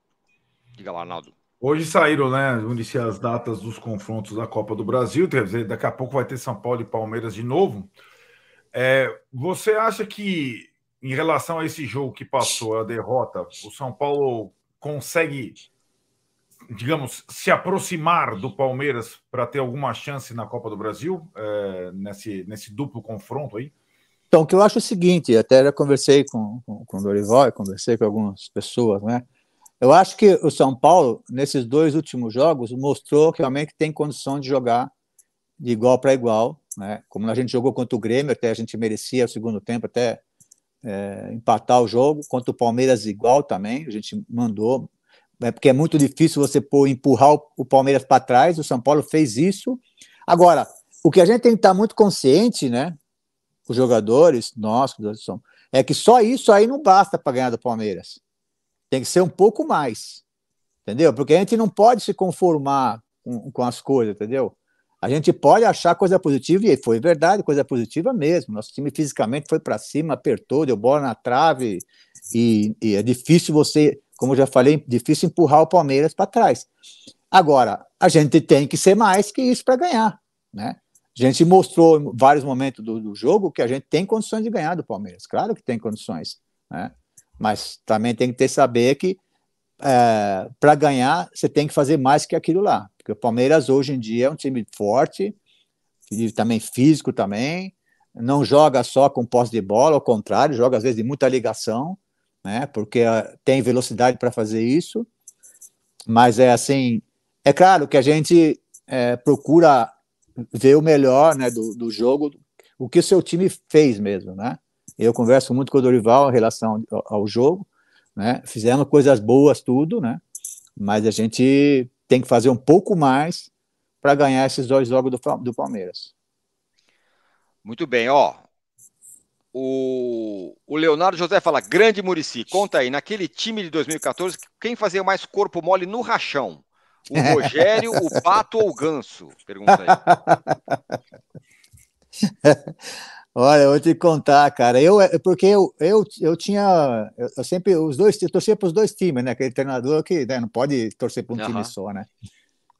Diga lá, Arnaldo. Hoje saíram, né, disse as datas dos confrontos da Copa do Brasil. Quer dizer, daqui a pouco vai ter São Paulo e Palmeiras de novo. É, você acha que, em relação a esse jogo que passou, a derrota, o São Paulo consegue, digamos, se aproximar do Palmeiras para ter alguma chance na Copa do Brasil, é, nesse, nesse duplo confronto aí? Então, o que eu acho é o seguinte, até já conversei com, com, com Dorival, conversei com algumas pessoas, né? Eu acho que o São Paulo, nesses dois últimos jogos, mostrou que realmente tem condição de jogar de igual para igual, né? Como a gente jogou contra o Grêmio, até a gente merecia o segundo tempo até é, empatar o jogo, contra o Palmeiras igual também, a gente mandou, é porque é muito difícil você pôr, empurrar o, o Palmeiras para trás, o São Paulo fez isso. Agora, o que a gente tem que estar muito consciente, né? Os jogadores, nós, é que só isso aí não basta para ganhar do Palmeiras. Tem que ser um pouco mais. Entendeu? Porque a gente não pode se conformar com, com as coisas, entendeu? A gente pode achar coisa positiva, e foi verdade, coisa positiva mesmo. Nosso time fisicamente foi para cima, apertou, deu bola na trave, e, e, é difícil você, como eu já falei, difícil empurrar o Palmeiras para trás. Agora, a gente tem que ser mais que isso para ganhar, né? A gente mostrou em vários momentos do, do, jogo que a gente tem condições de ganhar do Palmeiras. Claro que tem condições, né? Mas também tem que ter saber que é, para ganhar você tem que fazer mais que aquilo lá. Porque o Palmeiras hoje em dia é um time forte, também físico também, não joga só com posse de bola, ao contrário, joga às vezes de muita ligação, né? Porque é, tem velocidade para fazer isso. Mas é assim, é claro que a gente é, procura ver o melhor né, do, do jogo, o que o seu time fez mesmo, né? Eu converso muito com o Dorival em relação ao, jogo, né? Fizemos coisas boas, tudo, né? Mas a gente tem que fazer um pouco mais para ganhar esses dois jogos do, do Palmeiras. Muito bem, ó. O, o Leonardo José fala: Grande Murici, conta aí, naquele time de 2014, quem fazia mais corpo mole no rachão? O Rogério, o Pato ou o Ganso? Pergunta aí. Olha, eu vou te contar, cara. Eu, é, porque eu, eu, eu tinha. Eu sempre. Os dois, eu torcia para os dois times, né? Aquele treinador que né, não pode torcer para um uhum. time só, né?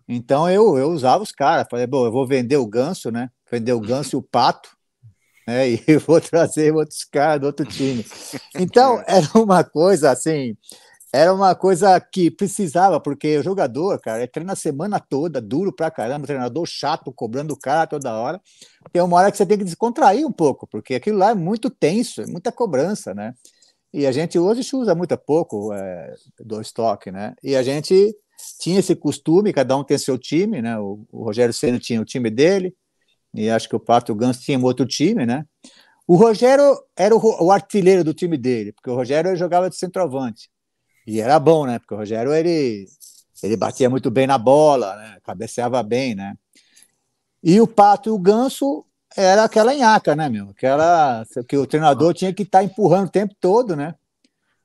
Então eu, eu usava os caras. Falei, bom, eu vou vender o ganso, né? Vender o ganso e o pato. Né, e vou trazer outros caras do outro time. Então, era uma coisa assim era uma coisa que precisava, porque o jogador, cara, treina a semana toda, duro pra caramba, treinador chato, cobrando o cara toda hora. Tem uma hora que você tem que descontrair um pouco, porque aquilo lá é muito tenso, é muita cobrança, né? E a gente hoje usa muito pouco é, do estoque, né? E a gente tinha esse costume, cada um tem seu time, né? O, o Rogério Senna tinha o time dele, e acho que o Pato Ganso tinha um outro time, né? O Rogério era o, o, artilheiro do time dele, porque o Rogério jogava de centroavante. E era bom, né? Porque o Rogério ele, ele batia muito bem na bola, né? cabeceava bem, né? E o Pato e o Ganso era aquela enhaca, né, meu? Aquela que o treinador tinha que estar tá empurrando o tempo todo, né?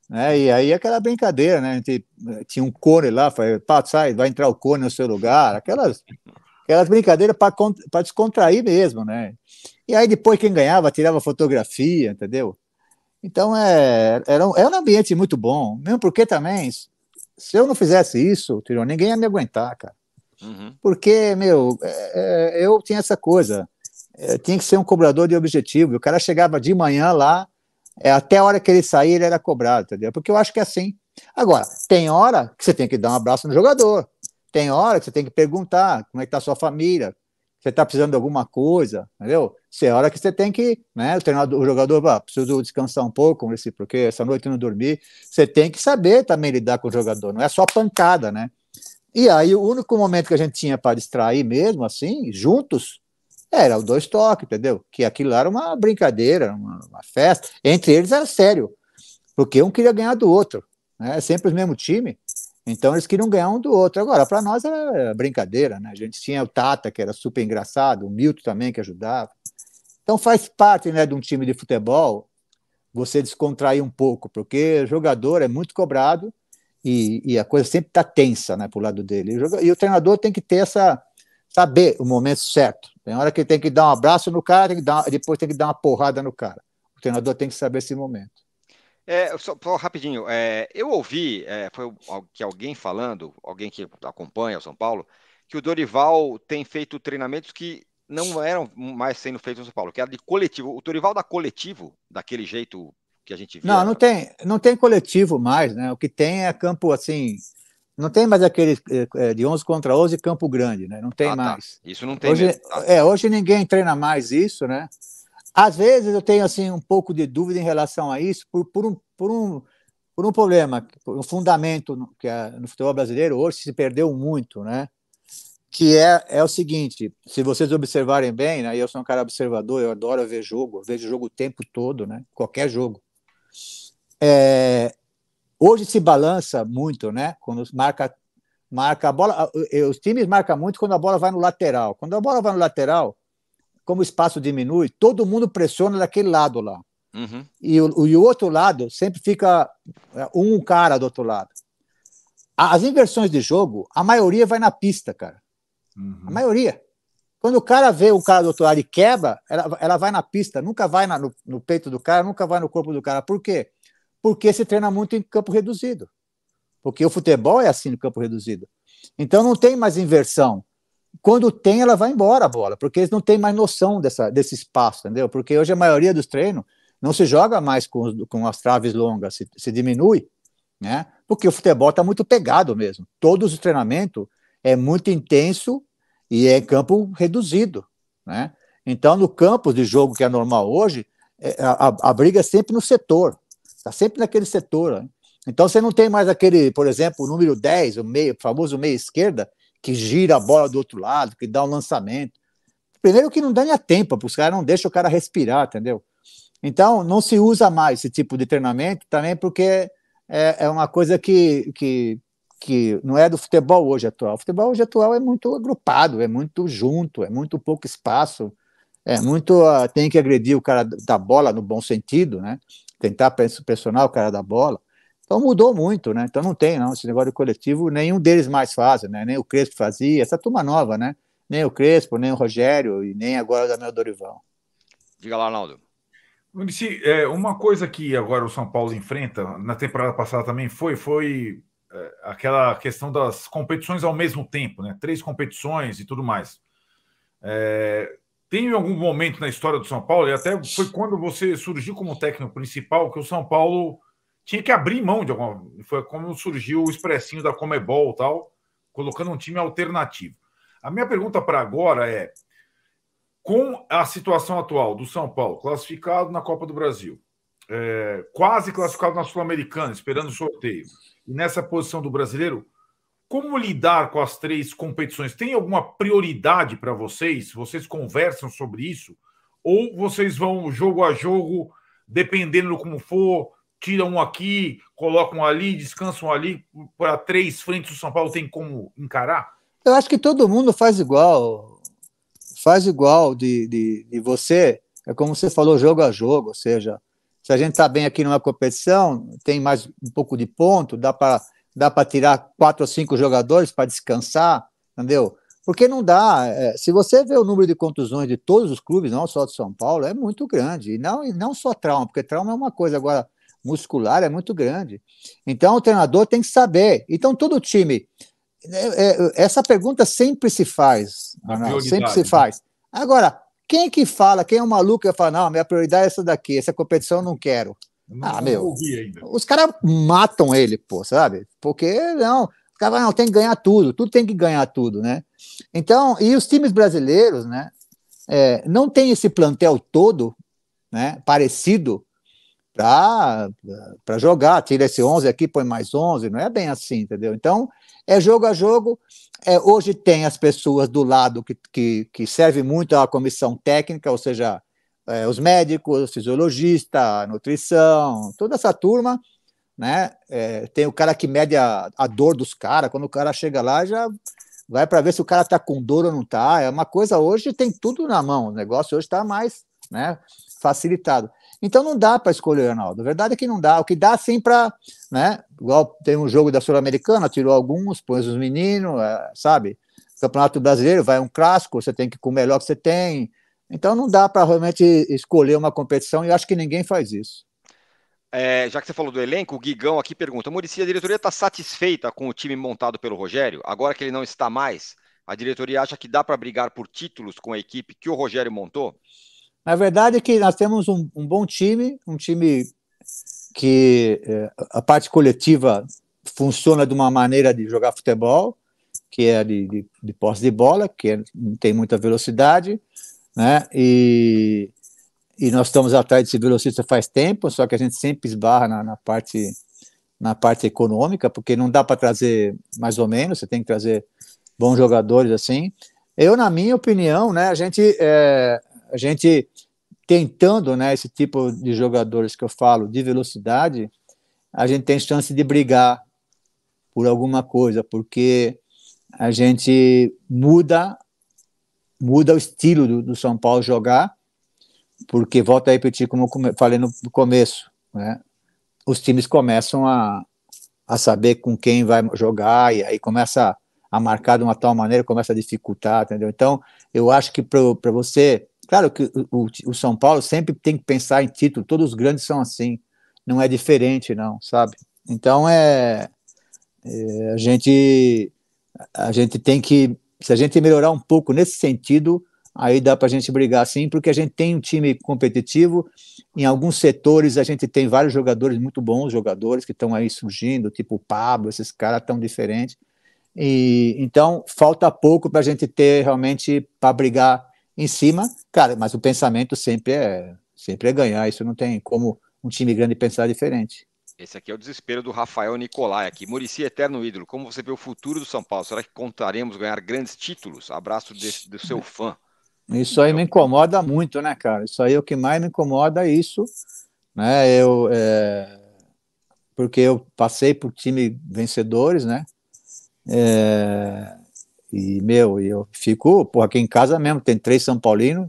né? E aí aquela brincadeira, né? Gente, tinha um cone lá, foi, Pato, sai, vai entrar o cone no seu lugar, aquelas, aquelas brincadeiras para descontrair mesmo, né? E aí depois quem ganhava tirava fotografia, entendeu? Então é, era, um, era um ambiente muito bom, mesmo porque também, se eu não fizesse isso, Tirão, ninguém ia me aguentar, cara. Uhum. Porque, meu, é, é, eu tinha essa coisa, é, tinha que ser um cobrador de objetivo. O cara chegava de manhã lá, é, até a hora que ele sair, ele era cobrado, entendeu? Porque eu acho que é assim. Agora, tem hora que você tem que dar um abraço no jogador, tem hora que você tem que perguntar como é que tá a sua família, você está precisando de alguma coisa, entendeu? Se é hora que você tem que, né? O treinador, o jogador, ah, preciso descansar um pouco, porque essa noite eu não dormi. Você tem que saber também lidar com o jogador, não é só pancada, né? E aí o único momento que a gente tinha para distrair mesmo, assim, juntos, era o dois toques, entendeu? Que aquilo era uma brincadeira, uma, uma, festa. Entre eles era sério, porque um queria ganhar do outro, né? É sempre o mesmo time. Então eles queriam ganhar um do outro. Agora, para nós era brincadeira, né? A gente tinha o Tata, que era super engraçado, o Milton também, que ajudava. Então faz parte né, de um time de futebol você descontrair um pouco, porque o jogador é muito cobrado e, e a coisa sempre está tensa né, para o lado dele. E o, e o treinador tem que ter essa. saber o momento certo. Tem hora que ele tem que dar um abraço no cara, tem que dar, depois tem que dar uma porrada no cara. O treinador tem que saber esse momento. É, só, só rapidinho, é, eu ouvi, é, foi que alguém falando, alguém que acompanha o São Paulo, que o Dorival tem feito treinamentos que não eram mais sendo feitos no São Paulo, que era de coletivo. O Dorival dá coletivo daquele jeito que a gente viu. Não, não tem, não tem coletivo mais, né? O que tem é campo assim. Não tem mais aquele é, de 11 contra 11 campo grande, né? Não tem ah, tá. mais. Isso não tem hoje, mesmo, tá. É, hoje ninguém treina mais isso, né? Às vezes eu tenho assim um pouco de dúvida em relação a isso por, por, um, por, um, por um problema, um fundamento que é, no futebol brasileiro hoje se perdeu muito, né? Que é, é o seguinte: se vocês observarem bem, né? Eu sou um cara observador, eu adoro ver jogo, vejo jogo o tempo todo, né? Qualquer jogo. É, hoje se balança muito, né? Quando marca marca a bola, os times marcam muito quando a bola vai no lateral. Quando a bola vai no lateral, como o espaço diminui, todo mundo pressiona daquele lado lá. Uhum. E, o, e o outro lado sempre fica é, um cara do outro lado. As inversões de jogo, a maioria vai na pista, cara. Uhum. A maioria. Quando o cara vê o cara do outro lado e quebra, ela, ela vai na pista, nunca vai na, no, no, peito do cara, nunca vai no corpo do cara. Por quê? Porque se treina muito em campo reduzido. Porque o futebol é assim no campo reduzido. Então não tem mais inversão. Quando tem, ela vai embora a bola, porque eles não têm mais noção dessa, desse espaço, entendeu? Porque hoje a maioria dos treinos não se joga mais com, com as traves longas, se, se diminui, né? Porque o futebol está muito pegado mesmo. Todos os treinamentos é muito intenso e é campo reduzido, né? Então, no campo de jogo que é normal hoje, é, a, a, a briga é sempre no setor, está sempre naquele setor. Né? Então, você não tem mais aquele, por exemplo, o número 10, o, meio, famoso meia esquerda, que gira a bola do outro lado, que dá um lançamento. Primeiro que não dá nem tempo, os caras não deixam o cara respirar, entendeu? Então, não se usa mais esse tipo de treinamento também porque é, é uma coisa que, que, que não é do futebol hoje atual. O futebol hoje atual é muito agrupado, é muito junto, é muito pouco espaço, é muito. Uh, tem que agredir o cara da bola no bom sentido, né? Tentar pressionar o cara da bola. Então mudou muito, né? Então não tem, não. Esse negócio de coletivo, nenhum deles mais faz, né? Nem o Crespo fazia, essa turma nova, né? Nem o Crespo, nem o Rogério e nem agora o Daniel Dorival. Diga lá, Arnaldo. Murici, é, uma coisa que agora o São Paulo enfrenta, na temporada passada também foi, foi é, aquela questão das competições ao mesmo tempo, né? Três competições e tudo mais. É, tem algum momento na história do São Paulo, e até foi quando você surgiu como técnico principal, que o São Paulo tinha que abrir mão de alguma. Foi como surgiu o expressinho da Comebol tal, colocando um time alternativo. A minha pergunta para agora é: com a situação atual do São Paulo, classificado na Copa do Brasil, é, quase classificado na Sul-Americana, esperando o sorteio, e nessa posição do brasileiro, como lidar com as três competições? Tem alguma prioridade para vocês? Vocês conversam sobre isso? Ou vocês vão jogo a jogo, dependendo do como for, tiram um aqui, colocam ali, descansam ali, para três frentes do São Paulo tem como encarar? Eu acho que todo mundo faz igual. Faz igual de, de, de você. É como você falou, jogo a jogo. Ou seja, se a gente está bem aqui numa competição, tem mais um pouco de ponto, dá para dá para tirar quatro ou cinco jogadores para descansar, entendeu? Porque não dá. É, se você vê o número de contusões de todos os clubes, não só de São Paulo, é muito grande. E não, e não só trauma, porque trauma é uma coisa, agora muscular é muito grande. Então o treinador tem que saber. Então todo time. É, é, essa pergunta sempre se faz. Sempre se né? faz. Agora, quem que fala, quem é um maluco que fala, não, minha prioridade é essa daqui, essa competição eu não quero. Não, ah, meu, os caras matam ele, pô, sabe? Porque não, os caras não tem que ganhar tudo, tudo tem que ganhar tudo, né? Então, e os times brasileiros, né? É, não tem esse plantel todo, né? Parecido para jogar, tira esse 11 aqui, põe mais 11, não é bem assim, entendeu? Então, é jogo a jogo. É, hoje tem as pessoas do lado que, que, que serve muito à comissão técnica, ou seja, é, os médicos, fisiologista, nutrição, toda essa turma, né? É, tem o cara que mede a, a dor dos caras, quando o cara chega lá já vai para ver se o cara está com dor ou não está. É uma coisa hoje tem tudo na mão, o negócio hoje está mais, né? Facilitado. Então não dá para escolher, Arnaldo. A verdade é que não dá. O que dá sim para, né? Igual tem um jogo da Sul-Americana, tirou alguns, põe os meninos, é, sabe? Campeonato Brasileiro vai um clássico, você tem que ir com o melhor que você tem. Então não dá para realmente escolher uma competição e acho que ninguém faz isso. É, já que você falou do elenco, o Guigão aqui pergunta: Murici, a diretoria está satisfeita com o time montado pelo Rogério? Agora que ele não está mais, a diretoria acha que dá para brigar por títulos com a equipe que o Rogério montou? Na verdade é que nós temos um, um bom time, um time que é, a parte coletiva funciona de uma maneira de jogar futebol, que é de, de, de posse de bola, que é, não tem muita velocidade, né? E, e nós estamos atrás desse velocista faz tempo, só que a gente sempre esbarra na, na parte na parte econômica, porque não dá para trazer mais ou menos, você tem que trazer bons jogadores assim. Eu, na minha opinião, né, a gente, é, a gente tentando, né, esse tipo de jogadores que eu falo de velocidade, a gente tem chance de brigar por alguma coisa, porque a gente muda muda o estilo do, do São Paulo jogar, porque, volta a repetir, como falei no começo, né, os times começam a, a saber com quem vai jogar, e aí começa a marcar de uma tal maneira, começa a dificultar, entendeu? Então, eu acho que para você. Claro que o, o, São Paulo sempre tem que pensar em título, todos os grandes são assim, não é diferente, não, sabe? Então, é, é a gente a gente tem que se a gente melhorar um pouco nesse sentido, aí dá para a gente brigar sim, porque a gente tem um time competitivo. Em alguns setores a gente tem vários jogadores muito bons, jogadores que estão aí surgindo, tipo o Pablo, esses caras tão diferentes. E então falta pouco para a gente ter realmente para brigar em cima, cara. Mas o pensamento sempre é sempre é ganhar. Isso não tem como um time grande pensar diferente. Esse aqui é o desespero do Rafael Nicolai aqui. Murici, eterno ídolo. Como você vê o futuro do São Paulo? Será que contaremos ganhar grandes títulos? Abraço do seu fã. Isso aí me incomoda muito, né, cara? Isso aí é o que mais me incomoda é isso, né? Eu, é... porque eu passei por time vencedores, né? É... E, meu, eu fico, pô, aqui em casa mesmo, tem três São Paulinos,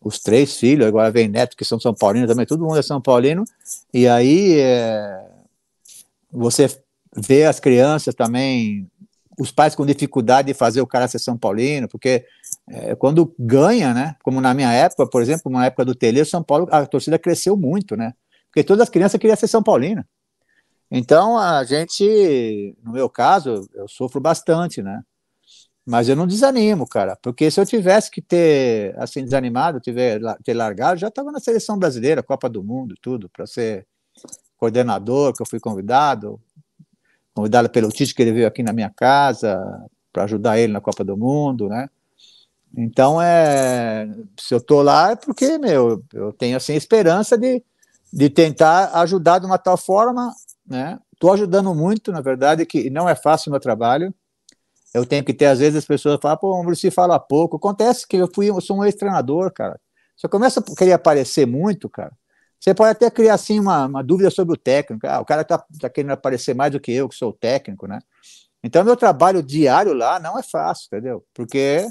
os três filhos, agora vem neto que são São Paulinos também, todo mundo é São Paulino, e aí é, você vê as crianças também, os pais com dificuldade de fazer o cara ser São Paulino, porque é, quando ganha, né, como na minha época, por exemplo, na época do Tele, São Paulo, a torcida cresceu muito, né, porque todas as crianças queriam ser São Paulino. Então, a gente, no meu caso, eu sofro bastante, né, mas eu não desanimo, cara, porque se eu tivesse que ter, assim, desanimado, tiver, ter largado, já estava na seleção brasileira, Copa do Mundo, tudo, para ser coordenador, que eu fui convidado, convidado pelo Tite, que ele veio aqui na minha casa, para ajudar ele na Copa do Mundo, né? Então, é, se eu estou lá é porque, meu, eu tenho, assim, esperança de, de tentar ajudar de uma tal forma, né, estou ajudando muito, na verdade, que não é fácil o meu trabalho. Eu tenho que ter, às vezes, as pessoas falam, pô, o Murici fala pouco. Acontece que eu fui, eu sou um ex-treinador, cara. Você começa a querer aparecer muito, cara. Você pode até criar, assim, uma, uma dúvida sobre o técnico. Ah, o cara está tá querendo aparecer mais do que eu, que sou o técnico, né? Então, meu trabalho diário lá não é fácil, entendeu? Porque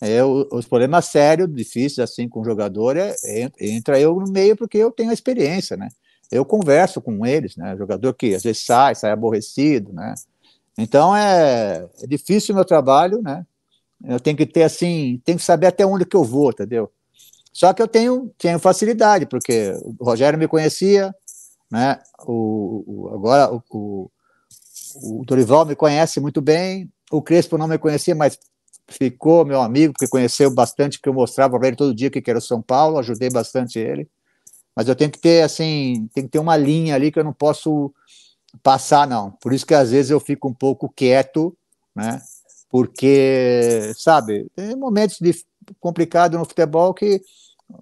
é, os problemas sérios, difíceis, assim, com o jogador, é, entra eu no meio porque eu tenho a experiência, né? Eu converso com eles, né? Jogador que às vezes sai, sai aborrecido, né? Então, é, é difícil o meu trabalho, né? Eu tenho que ter, assim, tenho que saber até onde que eu vou, entendeu? Só que eu tenho, tenho facilidade, porque o Rogério me conhecia, né? O, o agora o, o, o, Dorival me conhece muito bem, o Crespo não me conhecia, mas ficou meu amigo, porque conheceu bastante, que eu mostrava para ele todo dia que era o São Paulo, ajudei bastante ele. Mas eu tenho que ter, assim, tem que ter uma linha ali que eu não posso passar, não. Por isso que às vezes eu fico um pouco quieto, né? Porque, sabe, tem momentos de complicado no futebol que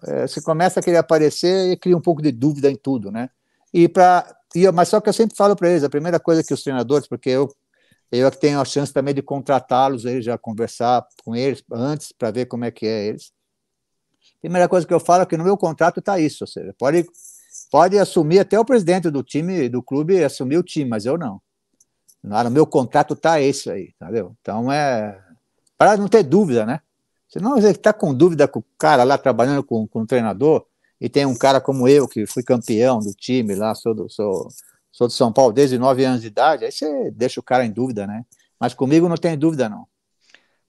é, você começa a querer aparecer e cria um pouco de dúvida em tudo, né? E para mas só que eu sempre falo para eles, a primeira coisa que os treinadores, porque eu eu que tenho a chance também de contratá-los, eles já conversar com eles antes para ver como é que é eles. Primeira coisa que eu falo é que no meu contrato está isso, ou seja, pode pode assumir até o presidente do time do clube assumir o time, mas eu não. No meu contrato está esse aí, entendeu? Então é para não ter dúvida, né? Senão você está com dúvida com o cara lá trabalhando com, com o treinador, e tem um cara como eu, que fui campeão do time lá, sou do, sou, sou de São Paulo desde nove anos de idade, aí você deixa o cara em dúvida, né? Mas comigo não tem dúvida, não.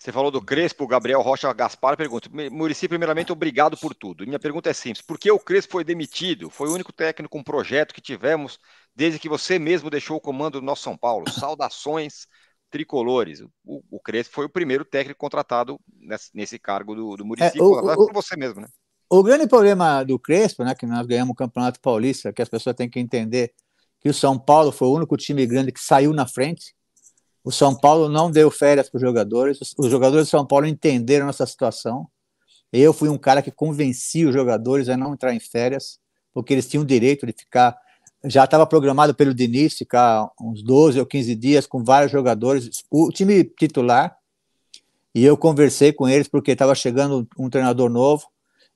Você falou do Crespo, Gabriel Rocha Gaspar pergunta: Murici, primeiramente, obrigado por tudo. E minha pergunta é simples: por que o Crespo foi demitido? Foi o único técnico com projeto que tivemos desde que você mesmo deixou o comando do nosso São Paulo. Saudações tricolores. O, o Crespo foi o primeiro técnico contratado nesse, nesse cargo do, do município, é, o, por você mesmo, né? O grande problema do Crespo, né, que nós ganhamos o Campeonato Paulista, que as pessoas têm que entender que o São Paulo foi o único time grande que saiu na frente. O São Paulo não deu férias para os jogadores. Os jogadores do São Paulo entenderam essa situação. Eu fui um cara que convenci os jogadores a não entrar em férias, porque eles tinham o direito de ficar já estava programado pelo Diniz ficar uns 12 ou 15 dias com vários jogadores, o time titular, e eu conversei com eles porque estava chegando um treinador novo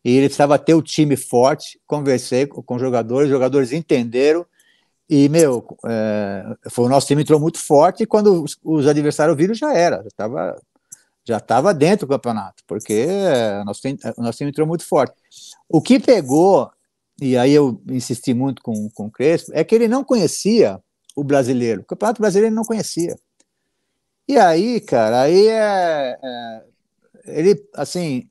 e ele precisava ter o time forte. Conversei com os jogadores, os jogadores entenderam e, meu, é, foi, o nosso time entrou muito forte e quando os, os adversários viram já era, já estava já estava dentro do campeonato, porque é, o nosso, o nosso time entrou muito forte. O que pegou e aí eu insisti muito com, com o Crespo, é que ele não conhecia o brasileiro. O Campeonato Brasileiro ele não conhecia. E aí, cara, aí é, é, ele, assim,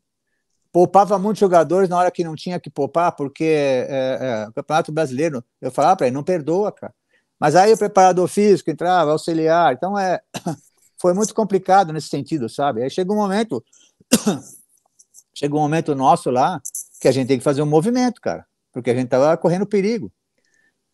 poupava muitos jogadores na hora que não tinha que poupar, porque é, é, o Campeonato Brasileiro, eu falava para ele, não perdoa, cara. Mas aí o preparador físico entrava, auxiliar, então é, foi muito complicado nesse sentido, sabe? Aí chega um momento, chega um momento nosso lá, que a gente tem que fazer um movimento, cara porque a gente estava correndo perigo.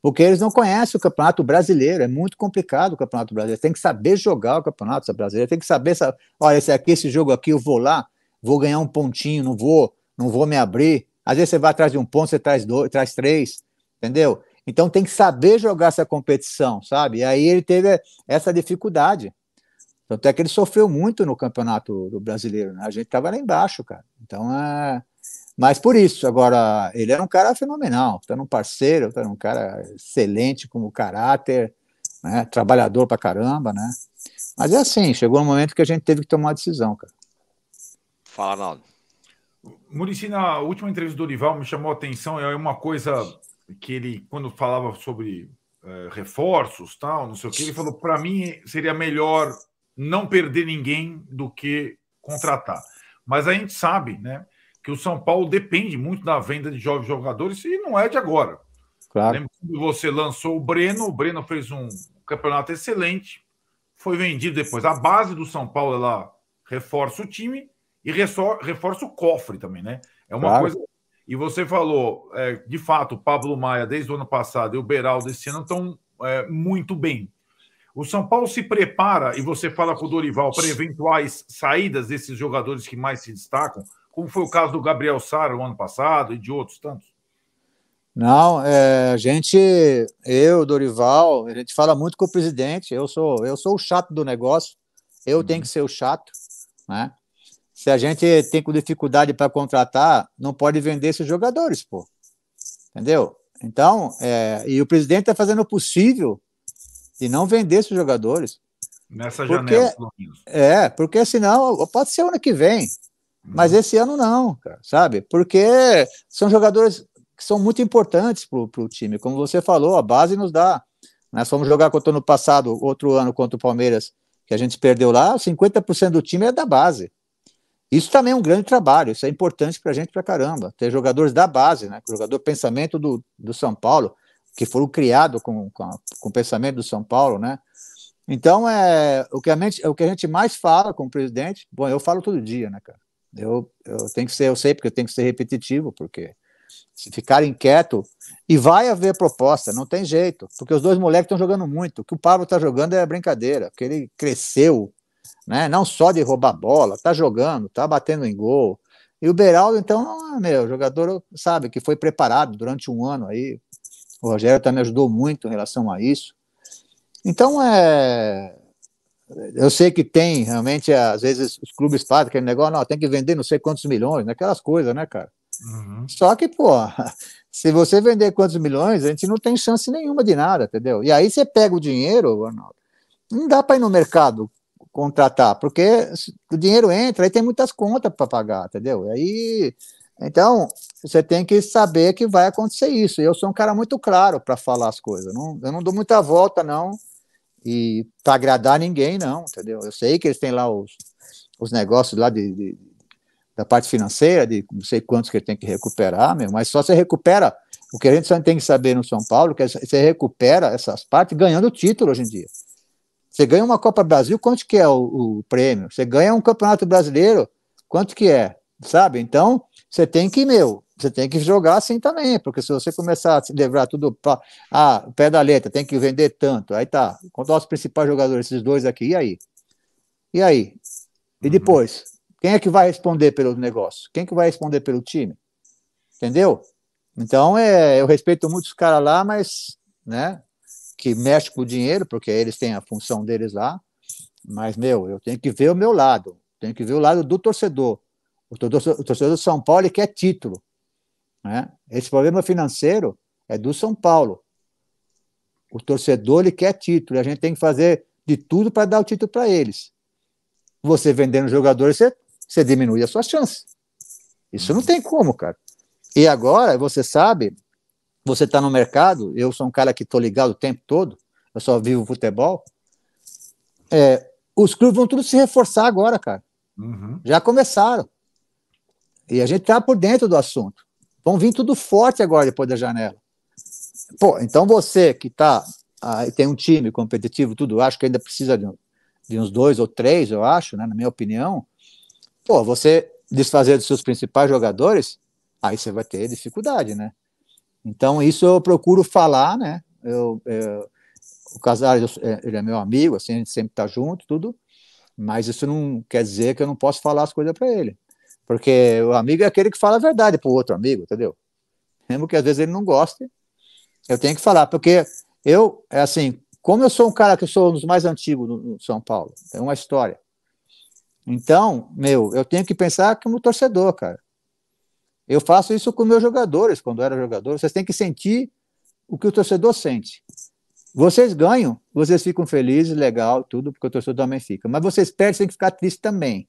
Porque eles não conhecem o campeonato brasileiro, é muito complicado o campeonato brasileiro. Tem que saber jogar o campeonato brasileiro, tem que saber, olha, esse aqui, esse jogo aqui, eu vou lá, vou ganhar um pontinho, não vou, não vou me abrir. Às vezes você vai atrás de um ponto, você traz dois, traz três, entendeu? Então tem que saber jogar essa competição, sabe? E aí ele teve essa dificuldade. Tanto é que ele sofreu muito no campeonato brasileiro, né? A gente estava lá embaixo, cara. Então é. Mas por isso, agora, ele era um cara fenomenal, era um parceiro, era um cara excelente como caráter, né, trabalhador pra caramba, né? Mas é assim, chegou um momento que a gente teve que tomar uma decisão, cara. Fala, Arnaldo. Murici, na última entrevista do Dorival me chamou a atenção, é uma coisa que ele, quando falava sobre é, reforços, tal, não sei o que, ele falou, para mim seria melhor não perder ninguém do que contratar. Mas a gente sabe, né? que o São Paulo depende muito da venda de jovens jogadores e não é de agora. Claro. Lembra quando você lançou o Breno, o Breno fez um campeonato excelente, foi vendido depois. A base do São Paulo ela reforça o time e reforça o cofre também, né? É uma claro. coisa. E você falou, é, de fato, o Pablo Maia, desde o ano passado, e o Beraldo esse ano estão é, muito bem. O São Paulo se prepara, e você fala com o Dorival, para eventuais saídas desses jogadores que mais se destacam como foi o caso do Gabriel Sara no ano passado e de outros tantos? Não, é, a gente, eu, Dorival, a gente fala muito com o presidente. Eu sou, eu sou o chato do negócio. Eu uhum. tenho que ser o chato, né? Se a gente tem com dificuldade para contratar, não pode vender esses jogadores, pô. Entendeu? Então, é, e o presidente está fazendo o possível de não vender esses jogadores. Nessa porque, janela, É, porque senão pode ser ano que vem, mas uhum. esse ano não, cara, sabe? Porque são jogadores que são muito importantes para o time. Como você falou, a base nos dá. Nós fomos jogar contra no passado, outro ano contra o Palmeiras, que a gente perdeu lá, 50% do time é da base. Isso também é um grande trabalho, isso é importante para a gente para caramba. Ter jogadores da base, né? jogador pensamento do, do São Paulo, que foram criados com, com, com o pensamento do São Paulo, né? Então, é, o, que a gente, o que a gente mais fala com o presidente, bom, eu falo todo dia, né, cara? Eu, eu tenho que ser, eu sei porque eu tenho que ser repetitivo, porque se ficarem quieto, e vai haver proposta, não tem jeito, porque os dois moleques estão jogando muito. O que o Pablo está jogando é brincadeira, porque ele cresceu, né? não só de roubar bola, está jogando, está batendo em gol. E o Beraldo, então, meu, jogador, sabe, que foi preparado durante um ano aí. O Rogério também ajudou muito em relação a isso. Então, é. Eu sei que tem, realmente, às vezes os clubes fazem aquele negócio, não, tem que vender não sei quantos milhões, aquelas coisas, né, cara? Uhum. Só que, pô, se você vender quantos milhões, a gente não tem chance nenhuma de nada, entendeu? E aí você pega o dinheiro, Arnaldo, não dá para ir no mercado contratar, porque o dinheiro entra, aí tem muitas contas para pagar, entendeu? Aí, então, você tem que saber que vai acontecer isso. Eu sou um cara muito claro para falar as coisas, não, eu não dou muita volta, não, e para agradar ninguém, não, entendeu? Eu sei que eles têm lá os, os negócios lá de, de da parte financeira, de não sei quantos que tem que recuperar, meu, mas só você recupera. O que a gente só tem que saber no São Paulo que você recupera essas partes ganhando título hoje em dia. Você ganha uma Copa Brasil, quanto que é o, o prêmio? Você ganha um Campeonato Brasileiro, quanto que é? Sabe? Então, você tem que, meu, você tem que jogar assim também, porque se você começar a se levar tudo para ah, pé da letra, tem que vender tanto, aí tá. Quanto aos principais jogadores, esses dois aqui, e aí? E aí? E uhum. depois? Quem é que vai responder pelo negócio? Quem é que vai responder pelo time? Entendeu? Então, é, eu respeito muito os caras lá, mas, né, que mexe com o dinheiro, porque eles têm a função deles lá. Mas, meu, eu tenho que ver o meu lado, tenho que ver o lado do torcedor. O torcedor, o torcedor do São Paulo quer título. Né? Esse problema financeiro é do São Paulo. O torcedor ele quer título, e a gente tem que fazer de tudo para dar o título para eles. Você vendendo jogadores, você você diminui as suas chances. Isso não tem como, cara. E agora, você sabe, você está no mercado, eu sou um cara que estou ligado o tempo todo, eu só vivo futebol. É, os clubes vão tudo se reforçar agora, cara. Uhum. Já começaram. E a gente está por dentro do assunto. Vão vir tudo forte agora depois da janela. Pô, então você que tá, ah, tem um time competitivo, tudo, acho que ainda precisa de, de uns dois ou três, eu acho, né, na minha opinião. Pô, você desfazer dos seus principais jogadores, aí você vai ter dificuldade, né? Então, isso eu procuro falar, né? Eu, eu o Casares, é, ele é meu amigo, assim, a gente sempre tá junto, tudo, mas isso não quer dizer que eu não posso falar as coisas para ele. Porque o amigo é aquele que fala a verdade pro outro amigo, entendeu? Mesmo que às vezes ele não goste, eu tenho que falar, porque eu, é assim, como eu sou um cara que sou um dos mais antigos no São Paulo, tem uma história. Então, meu, eu tenho que pensar como torcedor, cara. Eu faço isso com meus jogadores, quando era jogador. Vocês têm que sentir o que o torcedor sente. Vocês ganham, vocês ficam felizes, legal, tudo, porque o torcedor também fica. Mas vocês perdem, você tem que ficar triste também.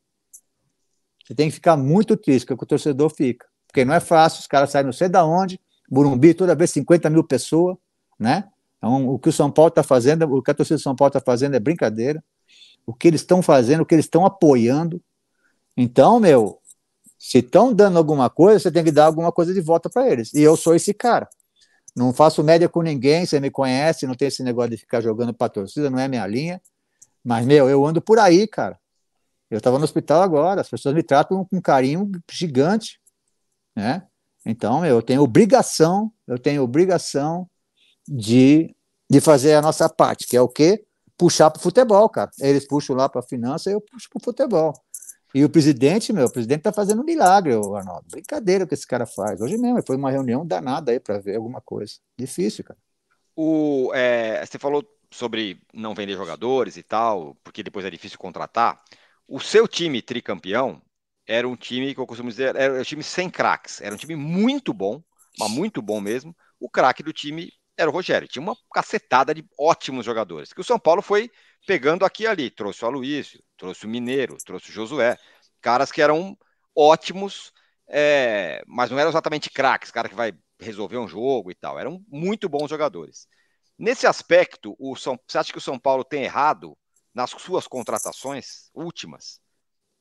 Você tem que ficar muito triste, porque o torcedor fica. Porque não é fácil, os caras saem não sei da onde, Burumbi, toda vez 50 mil pessoas, né? Então, o que o São Paulo está fazendo, o que a torcida do São Paulo está fazendo é brincadeira o que eles estão fazendo, o que eles estão apoiando. Então, meu, se estão dando alguma coisa, você tem que dar alguma coisa de volta para eles. E eu sou esse cara. Não faço média com ninguém, você me conhece, não tem esse negócio de ficar jogando para torcida, não é minha linha. Mas, meu, eu ando por aí, cara. Eu estava no hospital agora, as pessoas me tratam com carinho gigante, né? Então, meu, eu tenho obrigação, eu tenho obrigação de, de fazer a nossa parte, que é o quê? puxar para o futebol, cara. Eles puxam lá para a finança, eu puxo para o futebol. E o presidente, meu, o presidente está fazendo um milagre, Arnaldo. Brincadeira que esse cara faz. Hoje mesmo, foi uma reunião danada aí para ver alguma coisa. Difícil, cara. O, é, você falou sobre não vender jogadores e tal, porque depois é difícil contratar. O seu time tricampeão era um time que eu costumo dizer, era um time sem craques. Era um time muito bom, mas muito bom mesmo. O craque do time era o Rogério. Tinha uma cacetada de ótimos jogadores. Que o São Paulo foi pegando aqui e ali. Trouxe o Aloysio, trouxe o Mineiro, trouxe o Josué. Caras que eram ótimos, é, mas não eram exatamente craques, cara que vai resolver um jogo e tal. Eram muito bons jogadores. Nesse aspecto, o São, você acha que o São Paulo tem errado nas suas contratações últimas?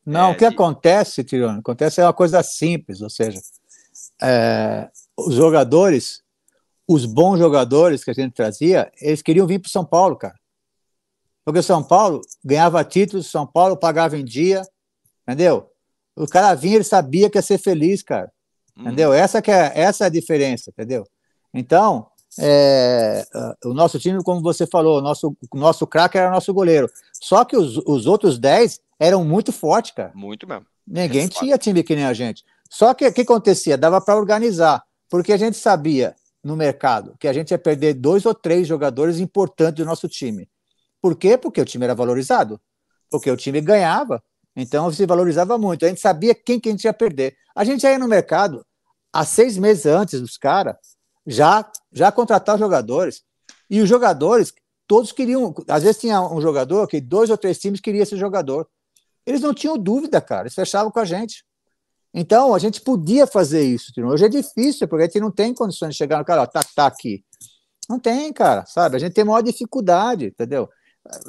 Não, é, o que de... acontece, Tirone, acontece é uma coisa simples, ou seja, é, os jogadores, os bons jogadores que a gente trazia, eles queriam vir para o São Paulo, cara. Porque São Paulo ganhava títulos, São Paulo pagava em dia, entendeu? O cara vinha, ele sabia que ia ser feliz, cara. Entendeu? Uhum. Essa que é, essa é a diferença, entendeu? Então, é, o nosso time, como você falou, o nosso, nosso craque era o nosso goleiro. Só que os, os outros 10 eram muito fortes, cara. Muito mesmo. Ninguém é tinha time que nem a gente. Só que o que acontecia? Dava para organizar, porque a gente sabia no mercado que a gente ia perder dois ou três jogadores importantes do nosso time. Por quê? Porque o time era valorizado. Porque o time ganhava, então se valorizava muito. A gente sabia quem que a gente ia perder. A gente ia no mercado há seis meses antes dos caras já, já contratar jogadores. E os jogadores, todos queriam. Às vezes tinha um jogador que dois ou três times queriam esse jogador. Eles não tinham dúvida, cara, eles fechavam com a gente. Então, a gente podia fazer isso. Hoje é difícil, porque a gente não tem condições de chegar no cara, ó, tá, tá aqui. Não tem, cara, sabe? A gente tem maior dificuldade, entendeu?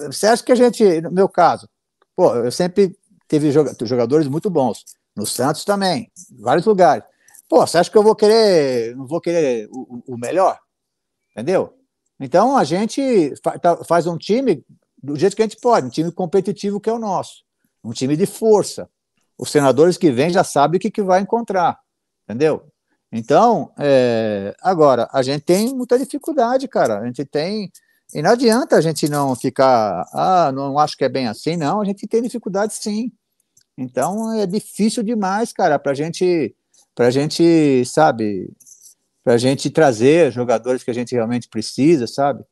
Você acha que a gente, no meu caso, pô, eu sempre teve jogadores muito bons. No Santos também, em vários lugares. Pô, você acha que eu vou querer, não vou querer o, o melhor? Entendeu? Então a gente tá, faz um time do jeito que a gente pode, um time competitivo que é o nosso, um time de força. Os senadores que vêm já sabem o que, que vai encontrar, entendeu? Então, é, agora, a gente tem muita dificuldade, cara. A gente tem. E não adianta a gente não ficar, ah, não acho que é bem assim, não. A gente tem dificuldade sim. Então, é difícil demais, cara, para a gente a gente, sabe, para a gente trazer jogadores que a gente realmente precisa, sabe?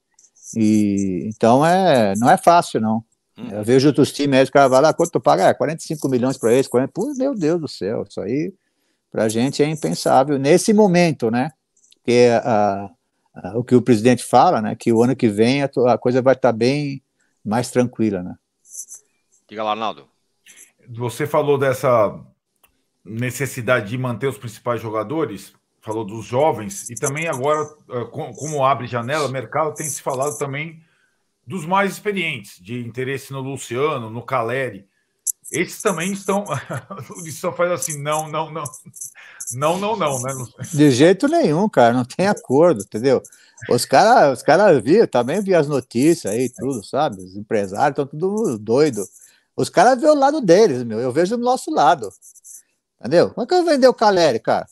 E então é, não é fácil, não. Hum. Eu vejo outros times aí, os caras vão lá, quanto tu paga? É, 45 milhões para eles, 40, Pô, meu Deus do céu, isso aí para a gente é impensável nesse momento, né? Porque a, a, o que o presidente fala, né? Que o ano que vem a, a coisa vai estar tá bem mais tranquila, né? Diga lá, Arnaldo. Você falou dessa necessidade de manter os principais jogadores, falou dos jovens, e também agora, eh, como abre janela, mercado tem se falado também dos mais experientes, de interesse no Luciano, no Caleri. Esses também estão. o só faz assim, não, não, não. Não, não, não, né? De jeito nenhum, cara, não tem acordo, entendeu? Os caras os cara viram, também vi as notícias aí, tudo, sabe? Os empresários estão tudo doido. Os caras vê o lado deles, meu. Eu vejo do nosso lado. Entendeu? Como é que eu vou vender o Caleri, cara?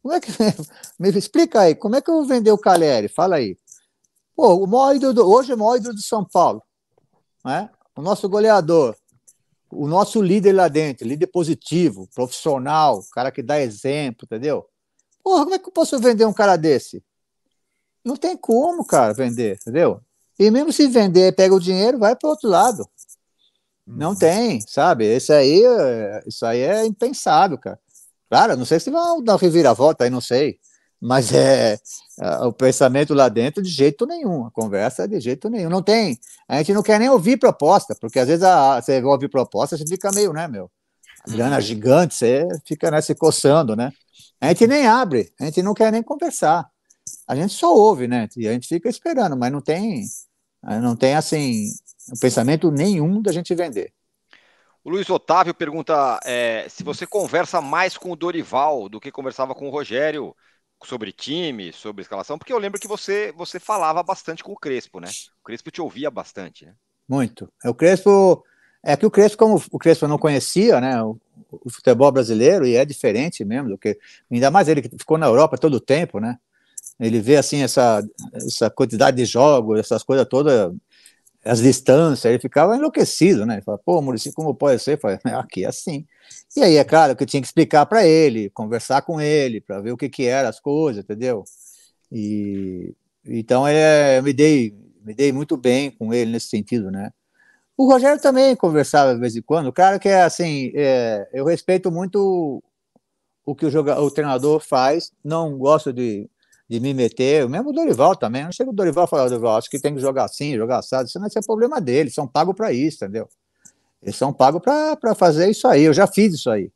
Como é que. Me explica aí, como é que eu vou vender o Caleri? Fala aí. Pô, o maior do... hoje é o maior ídolo do São Paulo. Né? O nosso goleador, o nosso líder lá dentro, líder positivo, profissional, cara que dá exemplo, entendeu? Porra, como é que eu posso vender um cara desse? Não tem como, cara, vender, entendeu? E mesmo se vender, pega o dinheiro, vai para outro lado. Não uhum. tem, sabe? Isso aí, isso aí é impensável, cara. Claro, não sei se vão dar reviravolta aí, não sei. Mas é, o pensamento lá dentro de jeito nenhum, a conversa é de jeito nenhum. Não tem. A gente não quer nem ouvir proposta, porque às vezes a, você ouve proposta, você fica meio, né, meu? grana gigante, você fica né, se coçando, né? A gente nem abre, a gente não quer nem conversar. A gente só ouve, né? E a gente fica esperando, mas não tem, não tem assim, pensamento nenhum da gente vender. O Luiz Otávio pergunta é, se você conversa mais com o Dorival do que conversava com o Rogério sobre time, sobre escalação, porque eu lembro que você você falava bastante com o Crespo, né? O Crespo te ouvia bastante, né? Muito. É o Crespo é que o Crespo, como o Crespo não conhecia, né, o, o futebol brasileiro e é diferente mesmo do que ainda mais ele que ficou na Europa todo o tempo, né? Ele vê assim essa essa quantidade de jogos, essas coisas todas as distâncias, ele ficava enlouquecido, né? Ele falava, pô, Murici, como pode ser? Eu falei, aqui é assim. E aí, é claro que eu tinha que explicar para ele, conversar com ele, para ver o que que eram as coisas, entendeu? E então é, eu me dei, me dei muito bem com ele nesse sentido, né? O Rogério também conversava de vez em quando. O cara que é assim, é, eu respeito muito o que o, jogador, o treinador faz, não gosto de de me meter, mesmo o Dorival também, não chega o Dorival e fala, Dorival, acho que tem que jogar assim, jogar assado, isso não é problema deles, são pagos para isso, entendeu? Eles são pagos para fazer isso aí, eu já fiz isso aí.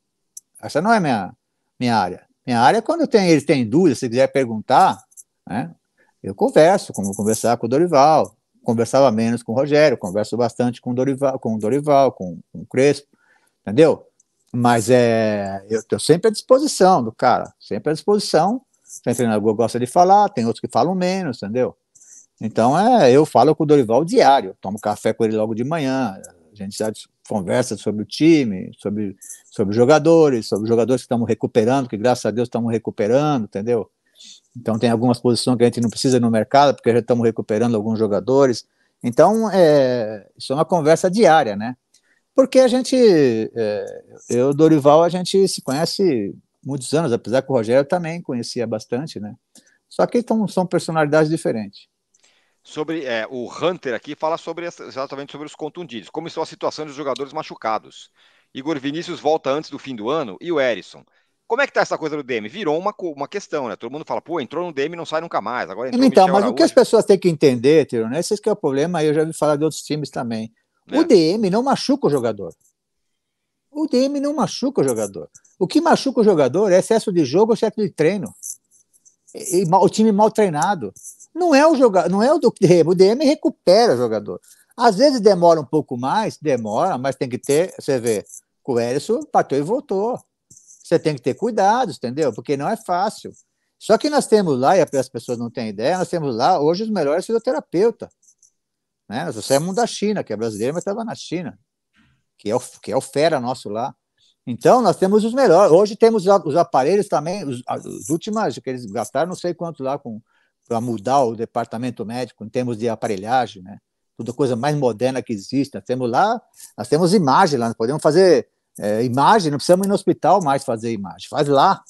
Essa não é minha, minha área. Minha área é quando tem, eles têm dúvidas, se quiser perguntar, né, eu converso, como conversar com o Dorival, conversava menos com o Rogério, converso bastante com o Dorival, com o, Dorival, com, com o Crespo, entendeu? Mas é, eu estou sempre à disposição do cara, sempre à disposição tem treinador que gosta de falar, tem outros que falam menos, entendeu? Então, é, eu falo com o Dorival diário, tomo café com ele logo de manhã, a gente já conversa sobre o time, sobre, sobre jogadores, sobre jogadores que estamos recuperando, que graças a Deus estamos recuperando, entendeu? Então, tem algumas posições que a gente não precisa no mercado, porque já estamos recuperando alguns jogadores. Então, é, isso é uma conversa diária, né? Porque a gente, é, eu, Dorival, a gente se conhece muitos anos, apesar que o Rogério também conhecia bastante, né? Só que então, são personalidades diferentes. Sobre é, o Hunter aqui fala sobre exatamente sobre os contundidos. Como está a situação dos jogadores machucados? Igor Vinícius volta antes do fim do ano e o Erisson. Como é que tá essa coisa do DM? Virou uma, uma questão, né? Todo mundo fala, pô, entrou no DM e não sai nunca mais. Agora entrou então, mas Araújo. o que as pessoas têm que entender, Tiro, né? Esse é, é o problema, eu já vi falar de outros times também. É. O DM não machuca o jogador. O DM não machuca o jogador. O que machuca o jogador é excesso de jogo ou excesso de treino. E, e, o time mal treinado. Não é o jogador, não é o do DM. O DM recupera o jogador. Às vezes demora um pouco mais, demora, mas tem que ter. Você vê, o Erisson bateu e voltou. Você tem que ter cuidados, entendeu? Porque não é fácil. Só que nós temos lá, e as pessoas não têm ideia, nós temos lá hoje os melhores fisioterapeutas. Né? Nós saímos da China, que é brasileiro, mas estava na China, que é, o, que é o fera nosso lá. Então, nós temos os melhores. Hoje temos os aparelhos também, os, os últimos que eles gastaram, não sei quanto lá para mudar o departamento médico em termos de aparelhagem, né? Tudo coisa mais moderna que existe. Nós temos lá, nós temos imagem lá, nós podemos fazer é, imagem, não precisamos ir no hospital mais fazer imagem, faz lá,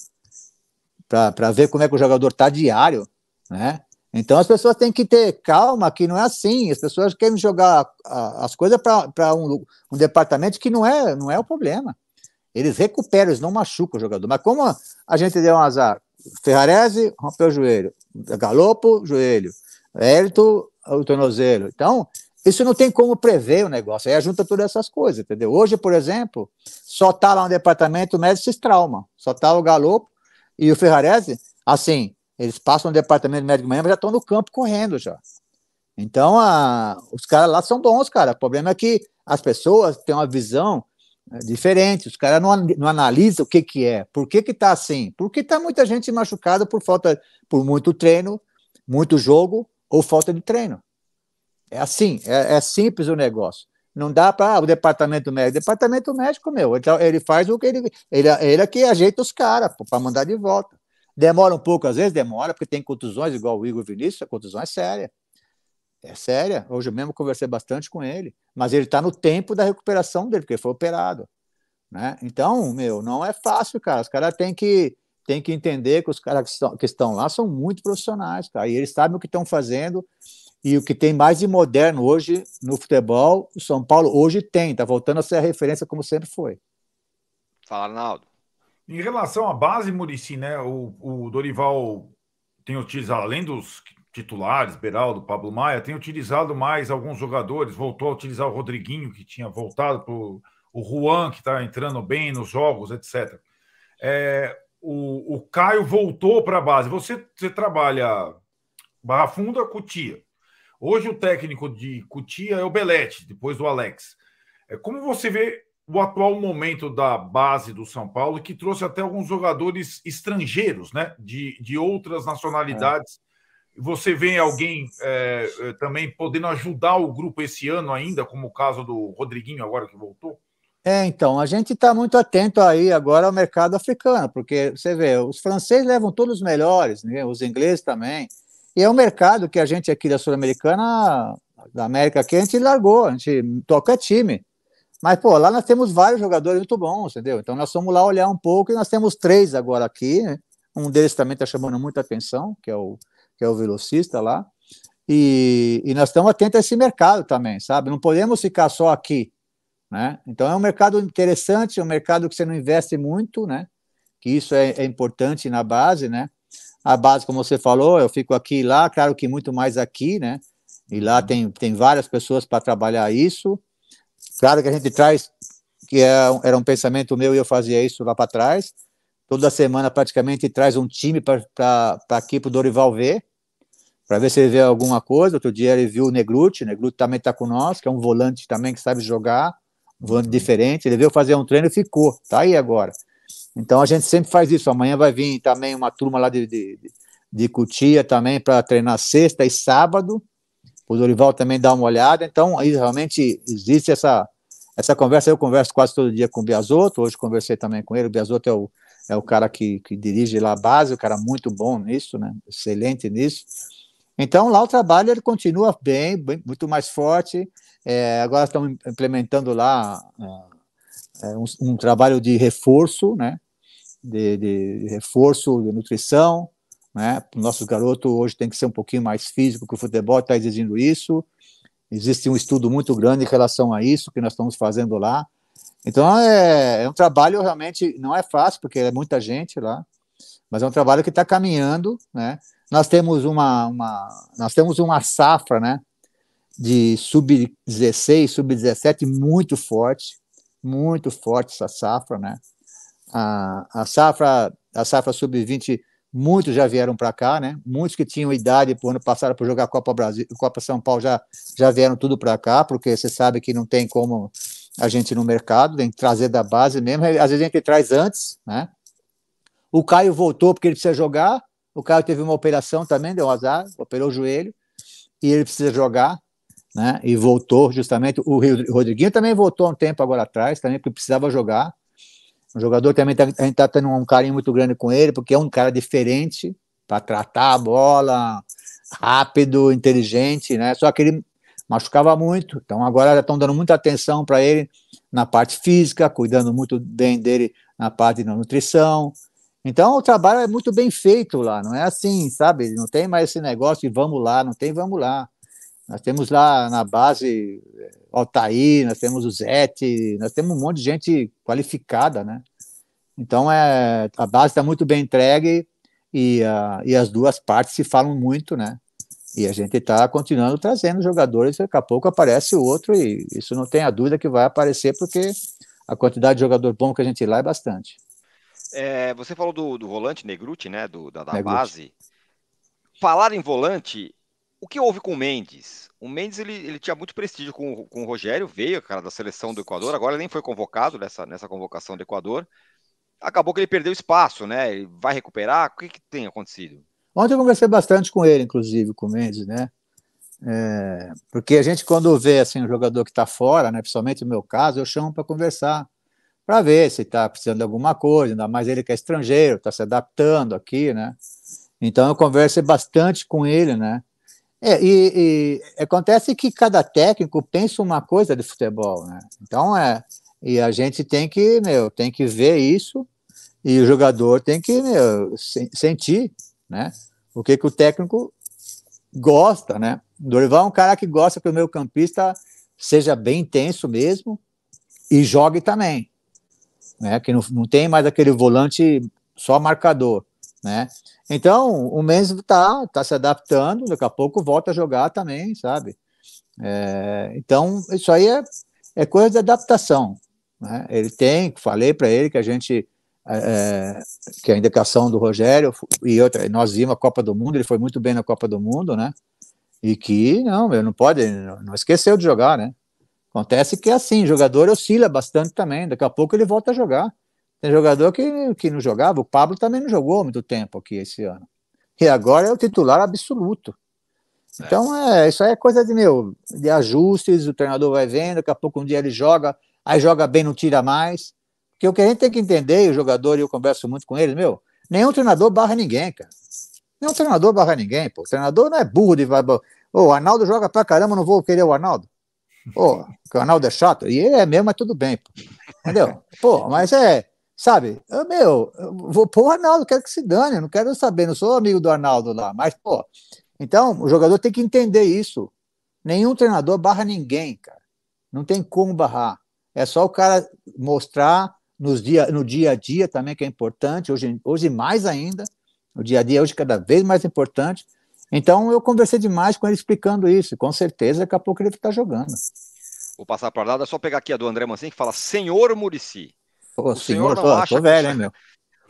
para ver como é que o jogador está diário, né? Então as pessoas têm que ter calma, que não é assim. As pessoas querem jogar as coisas para um, um departamento que não é, não é o problema. Eles recuperam, eles não machucam o jogador. Mas como a gente deu um azar, Ferrarese rompeu o joelho, Galopo, joelho, Hélito, o tornozelo. Então, isso não tem como prever o negócio. Aí junta todas essas coisas, entendeu? Hoje, por exemplo, só está lá no departamento médico trauma. Só está o Galopo e o Ferrarese, assim, eles passam no departamento médico mas já estão no campo correndo já. Então, a, os caras lá são bons, cara. O problema é que as pessoas têm uma visão é diferente, os caras não, não analisam o que, que é, por que está assim, porque está muita gente machucada por falta, por muito treino, muito jogo ou falta de treino. É assim, é, é simples o negócio. Não dá para ah, o departamento médico. Departamento médico, meu, então ele faz o que ele. Ele, ele é que ajeita os caras para mandar de volta. Demora um pouco, às vezes demora, porque tem contusões, igual o Igor Vinícius, a contusão é séria é séria. Hoje mesmo conversei bastante com ele, mas ele está no tempo da recuperação dele, porque foi operado. Né? Então, meu, não é fácil, cara. Os caras têm que, têm que entender que os caras que estão, que estão lá são muito profissionais, cara, e eles sabem o que estão fazendo. E o que tem mais de moderno hoje no futebol, o São Paulo hoje tem, está voltando a ser a referência como sempre foi. Fala, Arnaldo. Em relação à base, Murici, né? O, o Dorival tem utilizado, além dos titulares, Beraldo, Pablo Maia, tem utilizado mais alguns jogadores, voltou a utilizar o Rodriguinho, que tinha voltado para o Juan, que está entrando bem nos jogos, etc. É, o, o Caio voltou para a base. Você, você trabalha Barra Funda, Cutia. Hoje o técnico de Cutia é o Belete, depois do Alex. É, como você vê o atual momento da base do São Paulo, que trouxe até alguns jogadores estrangeiros, né? De, de outras nacionalidades. É você vê alguém é, é, também podendo ajudar o grupo esse ano ainda, como o caso do Rodriguinho, agora que voltou? É, então, a gente está muito atento aí agora ao mercado africano, porque você vê, os franceses levam todos os melhores, né, os ingleses também, e é um mercado que a gente aqui da Sul-Americana da América aqui, a gente largou, a gente toca time. Mas, pô, lá nós temos vários jogadores muito bons, entendeu? Então nós fomos lá olhar um pouco e nós temos três agora aqui, né? Um deles também está chamando muita atenção, que é o, que é o velocista lá. E, e nós estamos atentos a esse mercado também, sabe? Não podemos ficar só aqui, né? Então é um mercado interessante, é um mercado que você não investe muito, né? Que isso é, é importante na base, né? A base, como você falou, eu fico aqui e lá, claro que muito mais aqui, né? E lá tem, tem várias pessoas para trabalhar isso. Claro que a gente traz, que é, era um pensamento meu e eu fazia isso lá para trás. Toda semana praticamente traz um time para aqui para o Dorival ver, para ver se ele vê alguma coisa. Outro dia ele viu o Negruti, o Negruti também está com nós, que é um volante também que sabe jogar, um volante diferente. Ele veio fazer um treino e ficou, tá aí agora. Então a gente sempre faz isso. Amanhã vai vir também uma turma lá de, de, de Cutia também para treinar sexta e sábado. O Dorival também dá uma olhada. Então aí realmente existe essa essa conversa. Eu converso quase todo dia com o Biasotto. Hoje conversei também com ele. O Biasotto é o, é o cara que, que dirige lá a base, o cara muito bom nisso, né? Excelente nisso. Então, lá o trabalho ele continua bem, bem muito mais forte. É, agora estamos implementando lá é, é, um, um, trabalho de reforço, né? De, de reforço de nutrição, né? O nosso garoto hoje tem que ser um pouquinho mais físico, que o futebol está exigindo isso. Existe um estudo muito grande em relação a isso que nós estamos fazendo lá. Então é, é um trabalho realmente não é fácil porque é muita gente lá, mas é um trabalho que está caminhando, né? nós temos uma, uma, nós temos uma safra, né, de sub-16, sub-17 muito forte, muito forte essa safra, né? A, a safra, a safra sub-20, muitos já vieram para cá, né? Muitos que tinham idade por ano passado para jogar Copa Brasil, Copa São Paulo já já vieram tudo para cá, porque você sabe que não tem como a gente no mercado, tem que trazer da base mesmo. Às vezes a gente traz antes, né? O Caio voltou porque ele precisa jogar, o Caio teve uma operação também, deu um azar, operou o joelho, e ele precisa jogar, né? E voltou justamente. O Rodriguinho também voltou um tempo agora atrás, também, porque precisava jogar. O jogador também tá, a gente está tendo um carinho muito grande com ele, porque é um cara diferente para tratar a bola, rápido, inteligente, né? Só que ele machucava muito, então agora estão dando muita atenção para ele na parte física, cuidando muito bem dele na parte da nutrição, então o trabalho é muito bem feito lá, não é assim, sabe? Não tem mais esse negócio de vamos lá, não tem vamos lá. Nós temos lá na base eh, Altair, nós temos o Zete, nós temos um monte de gente qualificada, né? Então é, a base está muito bem entregue e, uh, e as duas partes se falam muito, né? E a gente está continuando trazendo jogadores, daqui a pouco aparece o outro, e isso não tem a dúvida que vai aparecer, porque a quantidade de jogador bom que a gente lá é bastante. É, você falou do, do volante Negruti, né? Do, da, da base. Falar em volante, o que houve com o Mendes? O Mendes ele, ele tinha muito prestígio com, com o Rogério, veio, cara, da seleção do Equador, agora ele nem foi convocado nessa, nessa convocação do Equador. Acabou que ele perdeu espaço, né? Ele vai recuperar? O que, que tem acontecido? Ontem eu conversei bastante com ele, inclusive, com o Mendes, né? É, porque a gente, quando vê assim, um jogador que está fora, né, principalmente no meu caso, eu chamo para conversar para ver se está precisando de alguma coisa, ainda mais ele que é estrangeiro, está se adaptando aqui, né? Então eu converso bastante com ele, né? É, e, e, acontece que cada técnico pensa uma coisa de futebol, né? Então é e a gente tem que, meu, tem que ver isso e o jogador tem que meu, sentir, né? O que que o técnico gosta, né? Dorival é um cara que gosta que o meu campista seja bem intenso mesmo e jogue também né? Que não, não tem mais aquele volante só marcador, né? Então, o Mendes está tá se adaptando, daqui a pouco volta a jogar também, sabe? É, então, isso aí é, é coisa de adaptação. Né? Ele tem, falei para ele que a gente, é, é, que a indicação do Rogério e outra, nós vimos a Copa do Mundo, ele foi muito bem na Copa do Mundo, né? E que, não, ele não pode, não esqueceu de jogar, né? Acontece que é assim, jogador oscila bastante também, daqui a pouco ele volta a jogar. Tem jogador que, que não jogava, o Pablo também não jogou muito tempo aqui esse ano. E agora é o titular absoluto. Então, é, isso aí é coisa de, meu, de ajustes, o treinador vai vendo, daqui a pouco um dia ele joga, aí joga bem, não tira mais. Porque o que a gente tem que entender, e o jogador, e eu converso muito com eles, meu, nenhum treinador barra ninguém, cara. Nenhum treinador barra ninguém, pô. O treinador não é burro de. Ô, o Arnaldo joga pra caramba, não vou querer o Arnaldo. Pô, o Arnaldo é chato. E ele é mesmo, mas tudo bem, pô. Entendeu? Pô, mas é. Sabe, eu, meu, eu vou pôr o Arnaldo, quero que se dane, não quero saber, não sou amigo do Arnaldo lá, mas, pô, então o jogador tem que entender isso. Nenhum treinador barra ninguém, cara. Não tem como barrar. É só o cara mostrar nos dia, no dia a dia também, que é importante, hoje, hoje mais ainda, o dia a dia hoje cada vez mais importante. Então eu conversei demais com ele explicando isso, com certeza daqui a pouco ele está jogando. Vou passar para lá, é só pegar aqui a do André Mancini que fala Senhor Murici. Pô, o senhor, senhor não tô, acha tô velho, hein, meu?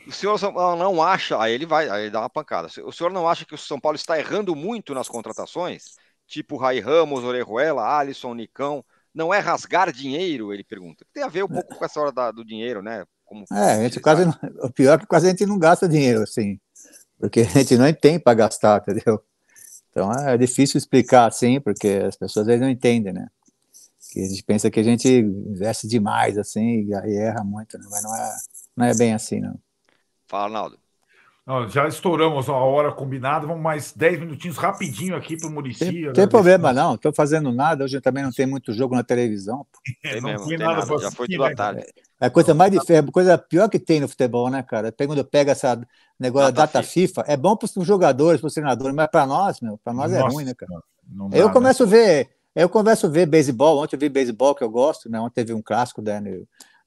O senhor não acha, aí ele vai, aí ele dá uma pancada. O senhor não acha que o São Paulo está errando muito nas contratações? Tipo Rai Ramos, Orejuela, Alisson, Nicão. Não é rasgar dinheiro? Ele pergunta. Tem a ver um pouco com essa hora da, do dinheiro, né? Como, é, a gente quase o pior é que quase a gente não gasta dinheiro, assim, porque a gente não tem para gastar, entendeu? Então é difícil explicar assim, porque as pessoas vezes não entendem, né? que a gente pensa que a gente investe demais, assim, e aí erra muito, né? mas não é, não é bem assim, não. Fala, Já estouramos a hora combinada, vamos mais 10 minutinhos rapidinho aqui para o Murici. Tem, tem problema, não, estou fazendo nada, hoje também não tem muito jogo na televisão. É, não tem, tem nada, nada. já foi tudo à né, tarde. É a coisa mais difícil, a coisa pior que tem no futebol, né, cara? Quando pega essa negócio da data FIFA. FIFA, é bom para os jogadores, para os treinadores, mas para nós, meu, para nós é Nossa, é ruim, né, cara? Não, não eu começo né? a ver eu converso a ver beisebol. Ontem eu vi beisebol que eu gosto, né? Ontem teve um clássico da. Né,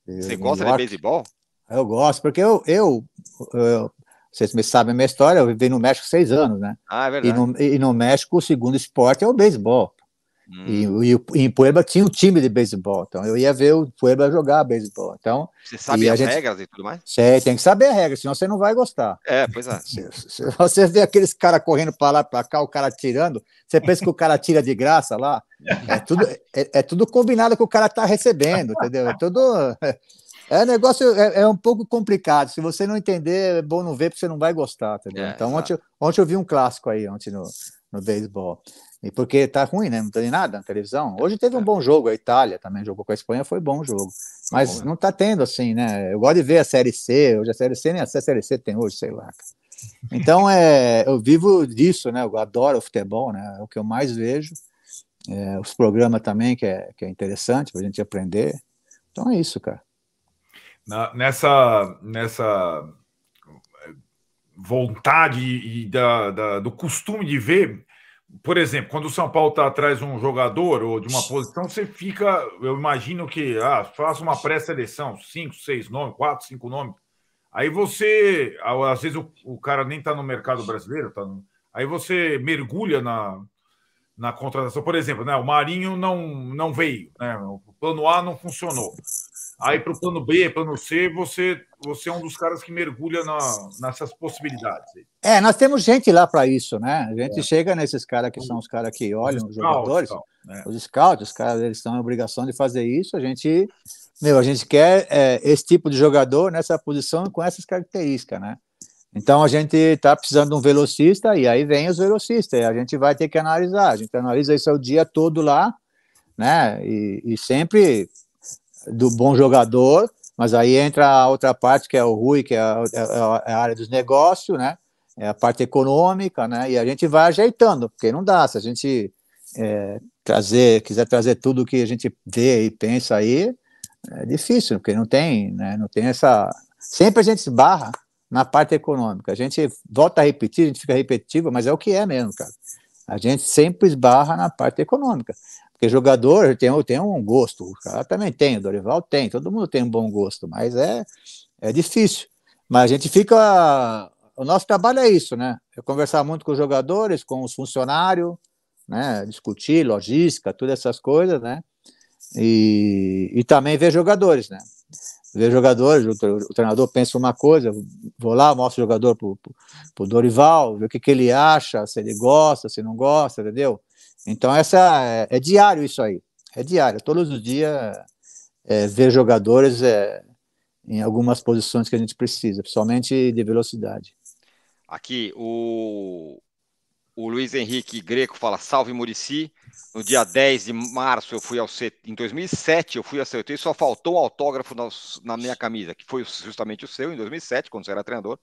Você gosta de beisebol? Eu gosto, porque eu, eu, eu, vocês sabem a minha história, eu vivi no México seis anos, né? Ah, é verdade. E no, e no México o segundo esporte é o beisebol. Hum. E, e, em Puebla tinha um time de beisebol, então eu ia ver o Puebla jogar beisebol. Então, você sabe as gente... regras e tudo mais? Sei, tem que saber a regra, senão você não vai gostar. É, pois é. Se, se você vê aqueles caras correndo para lá, para cá, o cara tirando, você pensa que o cara tira de graça lá, é tudo, é, é tudo combinado que o cara tá recebendo, entendeu? É tudo. É, é negócio, é, é, um pouco complicado. Se você não entender, é bom não ver, porque você não vai gostar, entendeu? É, então, ontem, ontem eu vi um clássico aí, ontem no, no beisebol. E porque tá ruim, né? Não tem nada na televisão. Hoje teve um é. bom jogo, a Itália também jogou com a Espanha, foi bom jogo. Mas bom, não tá tendo assim, né? Eu gosto de ver a Série C, hoje a Série C nem a Série C tem hoje, sei lá. Então, é, eu vivo disso, né? Eu adoro o futebol, né? É o que eu mais vejo. É, os programas também, que é, que é interessante para a gente aprender. Então é isso, cara. Na, nessa, nessa vontade e da, da, do costume de ver, por exemplo, quando o São Paulo está atrás de um jogador ou de uma posição, você fica, eu imagino que ah, faça uma pré-seleção, cinco, seis nomes, quatro, cinco nomes. Aí você, às vezes o, o cara nem está no mercado brasileiro, tá no, aí você mergulha na, na contratação. Por exemplo, né, o Marinho não, não veio, né, o plano A não funcionou. Aí para o plano B, plano C, você, você é um dos caras que mergulha na, nessas possibilidades. É, nós temos gente lá para isso, né? A gente é. chega nesses caras que são os caras que olham os, jogadores, né? os scouts, os caras eles estão em obrigação de fazer isso. A gente, meu, a gente quer é, esse tipo de jogador nessa posição com essas características, né? Então a gente está precisando de um velocista e aí vem os velocistas. E a gente vai ter que analisar. A gente analisa isso o dia todo lá, né? E, e sempre do bom jogador, mas aí entra a outra parte que é o Rui, que é a, é, é a, área dos negócios, né? É a parte econômica, né? E a gente vai ajeitando, porque não dá. Se a gente é, trazer, quiser trazer tudo que a gente vê e pensa aí, é difícil, porque não tem, né? Não tem essa. Sempre a gente esbarra na parte econômica. A gente volta a repetir, a gente fica repetitivo, mas é o que é mesmo, cara. A gente sempre esbarra na parte econômica. Porque jogador tem, tem um gosto, o cara também tem, o Dorival tem, todo mundo tem um bom gosto, mas é, é difícil. Mas a gente fica. O nosso trabalho é isso, né? É conversar muito com os jogadores, com os funcionários, né? Discutir logística, todas essas coisas, né? E, e também ver jogadores, né? Ver jogadores, o, o treinador pensa uma coisa, vou lá, mostro o jogador pro, pro Dorival, ver o que, que ele acha, se ele gosta, se não gosta, entendeu? Então, essa é, é diário isso aí. É diário. Todos os dias é, ver jogadores é, em algumas posições que a gente precisa, principalmente de velocidade. Aqui, o, o Luiz Henrique Greco fala: Salve Murici. No dia 10 de março, eu fui ao CT. Em 2007, eu fui ao CT e só faltou um autógrafo na, na minha camisa, que foi justamente o seu, em 2007, quando você era treinador.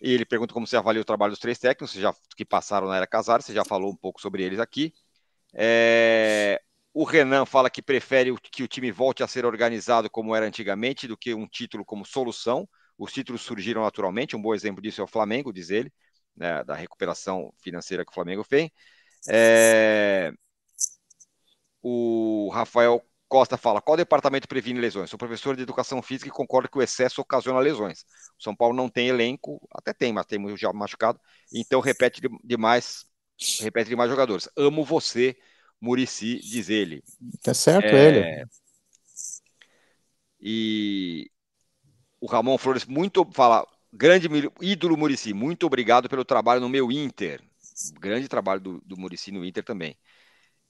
E ele pergunta como você avalia o trabalho dos três técnicos, já, que passaram na era Casares, você já falou um pouco sobre eles aqui. É, o Renan fala que prefere que o time volte a ser organizado como era antigamente do que um título como solução. Os títulos surgiram naturalmente, um bom exemplo disso é o Flamengo, diz ele, né, da recuperação financeira que o Flamengo fez. É... O Rafael Costa fala: qual departamento previne lesões? Sou professor de educação física e concordo que o excesso ocasiona lesões. O São Paulo não tem elenco, até tem, mas tem já machucado, então repete demais, repete demais jogadores. Amo você, Murici, diz ele. Tá certo é... ele. E o Ramon Flores muito fala, grande ídolo Murici, muito obrigado pelo trabalho no meu Inter. Grande trabalho do, do Murici no Inter também.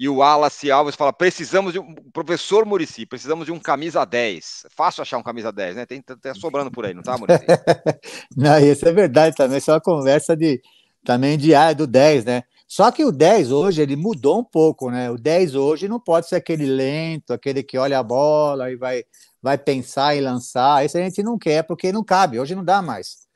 E o Wallace Alves fala: precisamos de um. Professor Murici, precisamos de um camisa 10. Fácil achar um camisa 10, né? Tem, tá sobrando por aí, não tá, Murici? não, isso é verdade também. Isso é uma conversa de também de área do 10, né? Só que o 10 hoje ele mudou um pouco, né? O 10 hoje não pode ser aquele lento, aquele que olha a bola e vai, vai pensar e lançar. Esse a gente não quer porque não cabe, hoje não dá mais.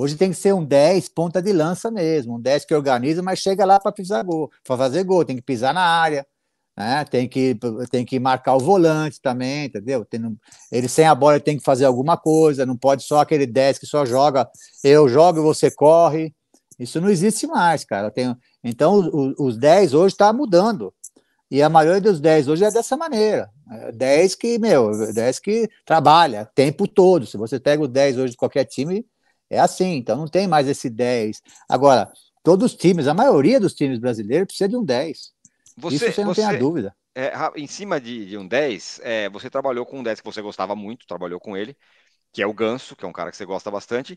Hoje tem que ser um 10 ponta de lança mesmo, um 10 que organiza, mas chega lá para pisar gol, para fazer gol, tem que pisar na área, né? tem, que, tem que marcar o volante também, entendeu? Tem, ele sem a bola tem que fazer alguma coisa, não pode só aquele 10 que só joga, eu jogo e você corre. Isso não existe mais, cara. Tem, então, os, os 10 hoje está mudando. E a maioria dos 10 hoje é dessa maneira. 10 que, meu, 10 que trabalha tempo todo. Se você pega o 10 hoje de qualquer time, é assim, então não tem mais esse 10. Agora, todos os times, a maioria dos times brasileiros precisa de um 10. Você, Isso você não você, tem a dúvida. É, em cima de, de um 10, é, você trabalhou com um 10 que você gostava muito, trabalhou com ele, que é o Ganso, que é um cara que você gosta bastante,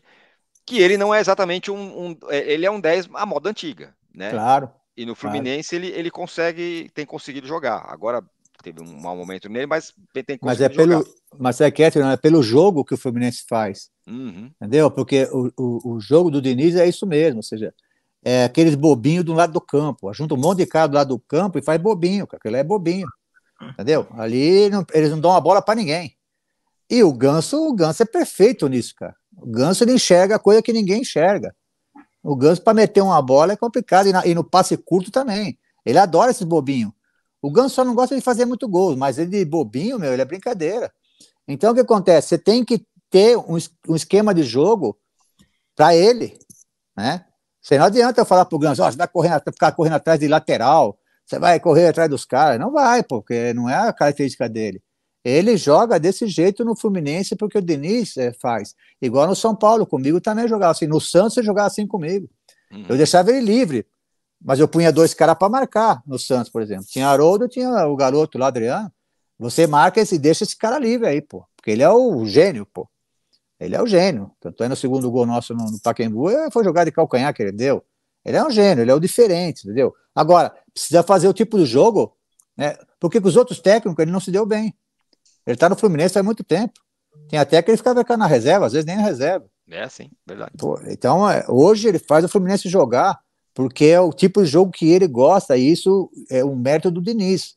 que ele não é exatamente um. um é, ele é um 10 à moda antiga, né? Claro. E no Fluminense claro. ele, ele consegue, tem conseguido jogar. Agora teve um mau momento nele, mas tem mas é pelo jogar. Mas é que é pelo jogo que o Fluminense faz. Uhum. Entendeu? Porque o, o, o, jogo do Diniz é isso mesmo, ou seja, é aqueles bobinhos do lado do campo. Junta um monte de cara do lado do campo e faz bobinho, cara. Aquilo é bobinho. Entendeu? Ali não, eles não dão a bola para ninguém. E o Ganso, o Ganso é perfeito nisso, cara. O Ganso ele enxerga coisa que ninguém enxerga. O Ganso, para meter uma bola, é complicado. E, na, e, no passe curto também. Ele adora esses bobinhos. O Ganso só não gosta de fazer muito gol, mas ele de bobinho, meu, ele é brincadeira. Então, o que acontece? Você tem que ter um, um esquema de jogo para ele, né? Você não adianta eu falar pro Ganso, oh, você vai correndo, ficar correndo atrás de lateral, você vai correr atrás dos caras. Não vai, porque não é a característica dele. Ele joga desse jeito no Fluminense porque o Diniz é, faz. Igual no São Paulo, comigo também jogava assim. No Santos ele jogava assim comigo. Uhum. Eu deixava ele livre, mas eu punha dois caras para marcar no Santos, por exemplo. Tinha Haroldo, tinha o garoto lá, Adriano. Você marca esse, deixa esse cara livre aí, pô. Porque ele é o gênio, pô. Ele é o gênio. Tanto é no segundo gol nosso no, no Pacaembu, foi jogar de calcanhar que ele deu. Ele é um gênio, ele é o diferente, entendeu? Agora, precisa fazer o tipo de jogo, né? Porque com os outros técnicos ele não se deu bem. Ele está no Fluminense há muito tempo. Tem até que ele ficava na reserva, às vezes nem na reserva. É, sim, verdade. Pô, então, é, hoje ele faz o Fluminense jogar, porque é o tipo de jogo que ele gosta, e isso é um mérito do Diniz.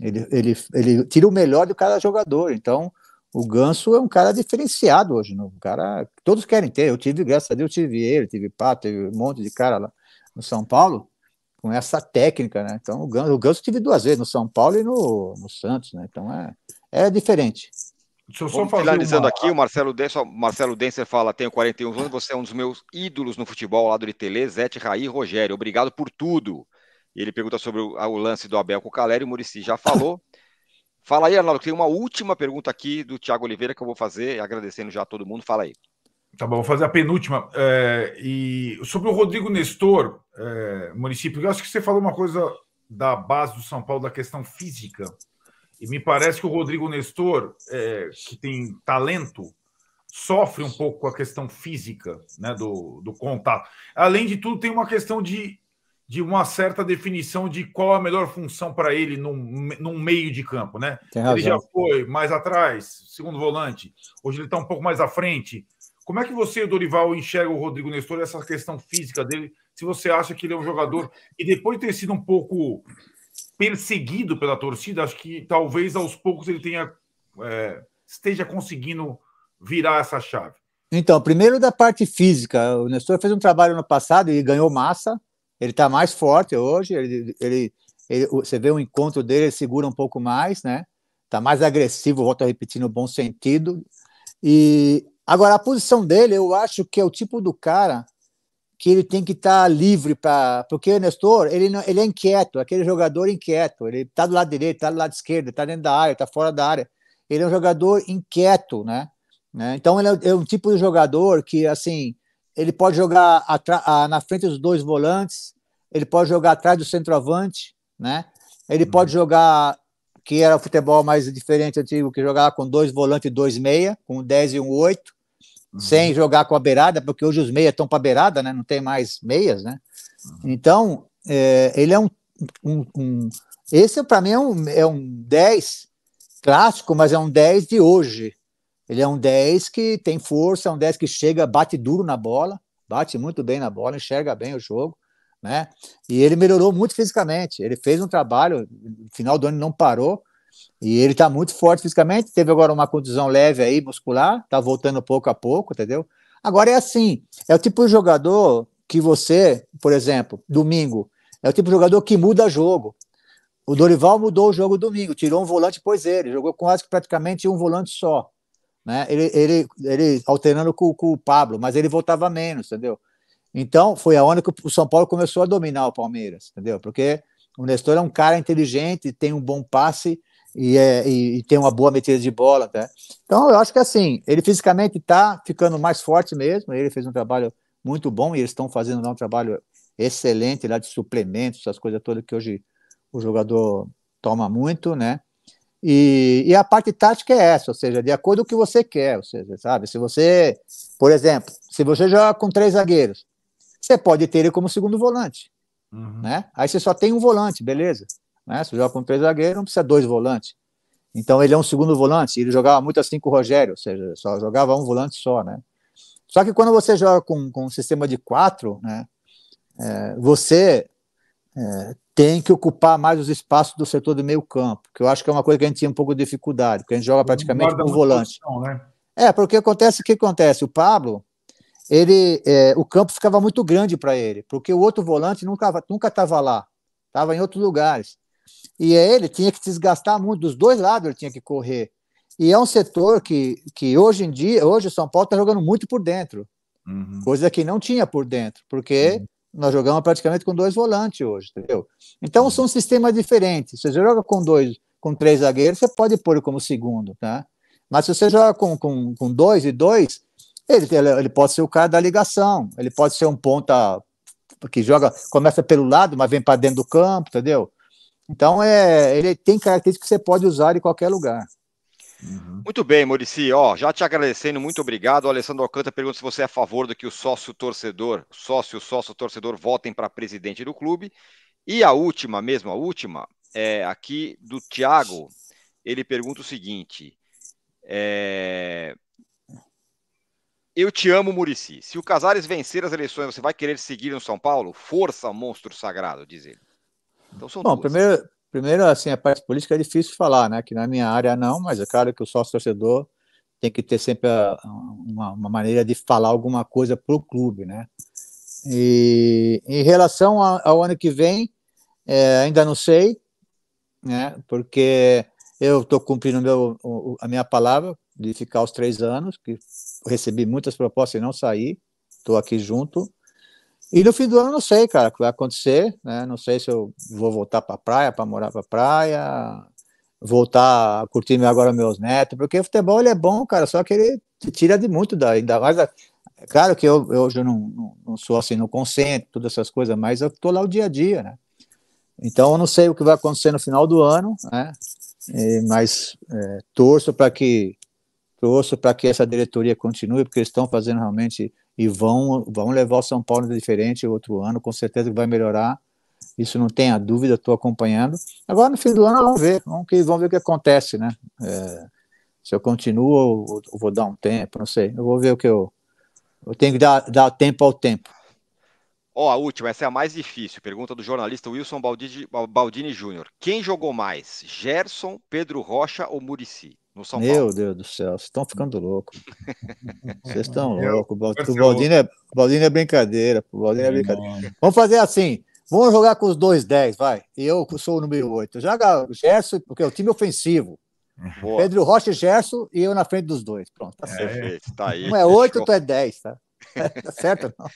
Ele, ele, ele tira o melhor de cada jogador. Então, o Ganso é um cara diferenciado hoje. Um cara todos querem ter. Eu tive, graças a Deus, eu tive ele, tive Pato, teve um monte de cara lá no São Paulo com essa técnica, né? Então, o Ganso, o Ganso tive duas vezes no São Paulo e no, no Santos, né? Então, é, é diferente. Deixa eu só fazer finalizando uma... aqui, o Marcelo Denser, Marcelo Denser fala: tenho 41 anos, você é um dos meus ídolos no futebol, ao lado de Tele, Zete, Raí Rogério. Obrigado por tudo. E ele pergunta sobre o, o lance do Abel com o Caleri, o Murici já falou. Fala aí, Arnaldo, tem uma última pergunta aqui do Thiago Oliveira que eu vou fazer, agradecendo já a todo mundo. Fala aí. Tá bom, vou fazer a penúltima. É, e sobre o Rodrigo Nestor, é, município, eu acho que você falou uma coisa da base do São Paulo, da questão física. E me parece que o Rodrigo Nestor, é, que tem talento, sofre um pouco com a questão física né, do, do contato. Além de tudo, tem uma questão de, de uma certa definição de qual a melhor função para ele num, num meio de campo. Né? Ele já foi mais atrás, segundo volante, hoje ele está um pouco mais à frente. Como é que você, Dorival, enxerga o Rodrigo Nestor essa questão física dele? Se você acha que ele é um jogador e depois de ter sido um pouco perseguido pela torcida, acho que talvez aos poucos ele tenha é, esteja conseguindo virar essa chave. Então, primeiro da parte física, o Nestor fez um trabalho no passado e ganhou massa, ele está mais forte hoje, ele, ele, ele, você vê o encontro dele, ele segura um pouco mais, né? Está mais agressivo, volto a repetir no bom sentido. E agora a posição dele, eu acho que é o tipo do cara que ele tem que estar tá livre para. Porque o Nestor, ele, não, ele é inquieto, aquele jogador inquieto. Ele está do lado direito, está do lado esquerdo, está dentro da área, está fora da área. Ele é um jogador inquieto, né? né? Então ele é, é, um tipo de jogador que, assim, ele pode jogar na frente dos dois volantes, ele pode jogar atrás do centroavante, né? Ele uhum. pode jogar, que era o futebol mais diferente antigo, que jogava com dois volantes e dois meia, com um 10 e um 8, uhum. sem jogar com a beirada, porque hoje os meias estão para beirada, né? Não tem mais meias, né? Uhum. Então, é, ele é um, um, um esse para mim é um, é um 10 clássico, mas é um 10 de hoje. Ele é um 10 que tem força, é um 10 que chega, bate duro na bola, bate muito bem na bola, enxerga bem o jogo né? E ele melhorou muito fisicamente. Ele fez um trabalho, no final do ano não parou, e ele está muito forte fisicamente. Teve agora uma contusão leve aí, muscular, está voltando pouco a pouco, entendeu? Agora é assim: é o tipo de jogador que você, por exemplo, domingo, é o tipo de jogador que muda jogo. O Dorival mudou o jogo domingo, tirou um volante pôs ele, jogou quase praticamente um volante só. Né? Ele, ele, ele alternando com, com o Pablo, mas ele voltava menos, entendeu? Então, foi a hora que o São Paulo começou a dominar o Palmeiras, entendeu? Porque o Nestor é um cara inteligente, tem um bom passe e, é, e, e tem uma boa metida de bola, tá? Então, eu acho que assim, ele fisicamente está ficando mais forte mesmo, ele fez um trabalho muito bom e eles estão fazendo um trabalho excelente lá de suplementos, essas coisas todas que hoje o jogador toma muito, né? E, e, a parte tática é essa, ou seja, de acordo com o que você quer, ou seja, sabe? Se você, por exemplo, se você joga com três zagueiros, você pode ter ele como segundo volante. Uhum. Né? Aí você só tem um volante, beleza. Né? Você joga com três zagueiros, não precisa dois volantes. Então ele é um segundo volante, ele jogava muito assim com o Rogério, ou seja, só jogava um volante só, né? Só que quando você joga com, com um sistema de quatro, né, é, você é, tem que ocupar mais os espaços do setor do meio campo, que eu acho que é uma coisa que a gente tinha um pouco de dificuldade, porque a gente joga praticamente com volante. Posição, né? É, porque acontece o que acontece? O Pablo, ele, é, o campo ficava muito grande para ele, porque o outro volante nunca nunca estava lá, estava em outros lugares. E ele tinha que desgastar muito, dos dois lados ele tinha que correr. E é um setor que, que hoje em dia, hoje o São Paulo está jogando muito por dentro, uhum. coisa que não tinha por dentro, porque uhum. nós jogamos praticamente com dois volantes hoje, entendeu? Então uhum. são sistemas diferentes. Se você joga com dois, com três zagueiros, você pode pôr como segundo, tá? Mas se você joga com, com, com dois e dois, ele, ele, ele pode ser o cara da ligação, ele pode ser um ponta que joga, começa pelo lado, mas vem para dentro do campo, entendeu? Então é, ele tem características que você pode usar em qualquer lugar. Uhum. Muito bem, Murici. Ó, já te agradecendo, muito obrigado. O Alessandro Alcântara pergunta se você é a favor do que o sócio torcedor, sócio, sócio torcedor votem para presidente do clube. E a última, mesmo a última, é aqui do Thiago. Ele pergunta o seguinte: é, eu te amo, Murici. Se o Casares vencer as eleições, você vai querer seguir no São Paulo? Força, monstro sagrado, diz ele. Então são Bom, duas. primeiro, primeiro, assim, a parte política é difícil falar, né? Que na minha área não, mas é claro que o sócio-torcedor tem que ter sempre a, uma, uma, maneira de falar alguma coisa para o clube, né? E em relação ao ano que vem, é, ainda não sei, né? Porque eu estou cumprindo meu, a minha palavra de ficar os três anos, que recebi muitas propostas e não saí, estou aqui junto. E no fim do ano não sei, cara, o que vai acontecer, né? Não sei se eu vou voltar para praia, para morar para praia, voltar a curtir agora meus netos, porque o futebol ele é bom, cara, só que ele te tira de muito da, ainda mais. É claro que eu, eu não, não, não sou assim, não consento, todas essas coisas, mas eu tô lá o dia a dia, né? Então eu não sei o que vai acontecer no final do ano, né? E, mas é, torço para que torço para que essa diretoria continue, porque eles estão fazendo realmente e vão, vão levar o São Paulo diferente outro ano, com certeza que vai melhorar. Isso não tenha dúvida, estou acompanhando. Agora, no fim do ano, vamos ver, vamos, vamos ver o que acontece, né? É, se eu continuo ou, ou, vou dar um tempo, não sei. Eu vou ver o que eu. Eu tenho que dar, dar tempo ao tempo. Ó, oh, a última, essa é a mais difícil. Pergunta do jornalista Wilson Baldini, Baldini Júnior. Quem jogou mais, Gerson, Pedro Rocha ou Murici? No São Meu Paulo. Deus do céu, vocês estão ficando loucos. Vocês estão loucos. O Baldini é, Baldini é brincadeira. O Baldini é brincadeira. Vamos fazer assim. Vamos jogar com os dois 10, vai. E eu sou o número 8. Joga o Gerson, porque é o time ofensivo. Boa. Pedro Rocha e Gerson e eu na frente dos dois. Pronto, tá certo. Perfeito, tá aí. Um é 8, tu é 10, tá? tá certo? Não?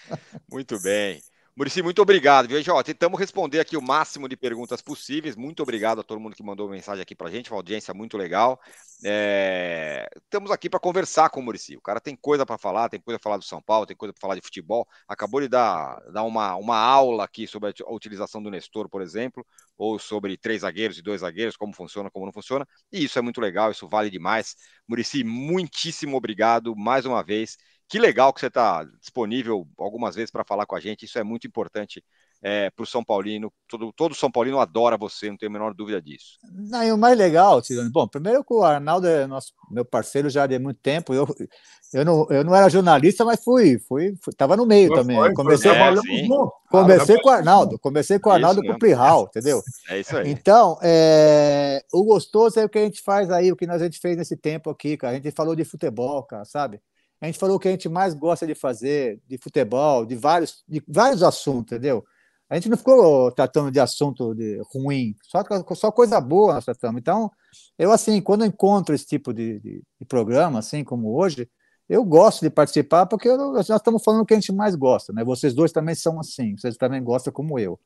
Muito bem. Murici, muito obrigado. Viu? Ó, tentamos responder aqui o máximo de perguntas possíveis. Muito obrigado a todo mundo que mandou mensagem aqui para a gente, uma audiência muito legal. É... Estamos aqui para conversar com o Murici. O cara tem coisa para falar, tem coisa para falar do São Paulo, tem coisa para falar de futebol. Acabou de dar, dar uma, uma aula aqui sobre a utilização do Nestor, por exemplo, ou sobre três zagueiros e dois zagueiros, como funciona, como não funciona. E isso é muito legal, isso vale demais. Murici, muitíssimo obrigado mais uma vez. Que legal que você está disponível algumas vezes para falar com a gente. Isso é muito importante é, para o São Paulino. Todo, todo São Paulino adora você, não tenho a menor dúvida disso. Não, e o mais legal, Tirone, bom, primeiro que o Arnaldo é nosso, meu parceiro já de muito tempo. Eu, eu, não, eu não era jornalista, mas fui, fui, fui tava no meio foi, também. Foi, comecei é, comecei com o Arnaldo, comecei com o Arnaldo com o Plihal, entendeu? É isso aí. Então, é, o gostoso é o que a gente faz aí, o que nós, a gente fez nesse tempo aqui, cara. A gente falou de futebol, cara, sabe? A gente falou o que a gente mais gosta de fazer, de futebol, de vários, de vários assuntos, entendeu? A gente não ficou tratando de assunto de ruim, só, só coisa boa nós tratamos. Então, eu, assim, quando encontro esse tipo de, de, de programa, assim como hoje, eu gosto de participar porque eu, nós estamos falando o que a gente mais gosta, né? Vocês dois também são assim, vocês também gostam como eu.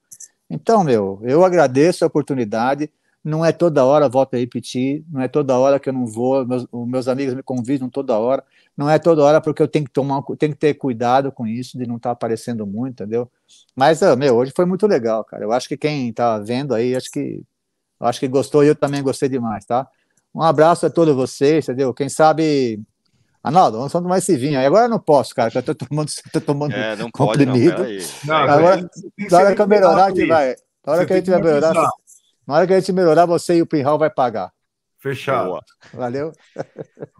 Então, meu, eu agradeço a oportunidade não é toda hora, volto a repetir, não é toda hora que eu não vou, meus, meus amigos me convidam toda hora, não é toda hora porque eu tenho que tomar, tenho que ter cuidado com isso, de não estar tá aparecendo muito, entendeu? Mas, ah, meu, hoje foi muito legal, cara. Eu acho que quem está vendo aí, acho que, acho que gostou e eu também gostei demais, tá? Um abraço a todos vocês, entendeu? Quem sabe Arnaldo, vamos tomar esse vinho aí. Agora eu não posso, cara, porque eu tô tomando, tô tomando é, não comprimido. Pode, não, não, agora, na hora que eu melhorar, a gente vai. Na hora que a gente vai melhorar, na hora que a gente melhorar, você e o Pinhal vai pagar. Fechado. Boa. Valeu.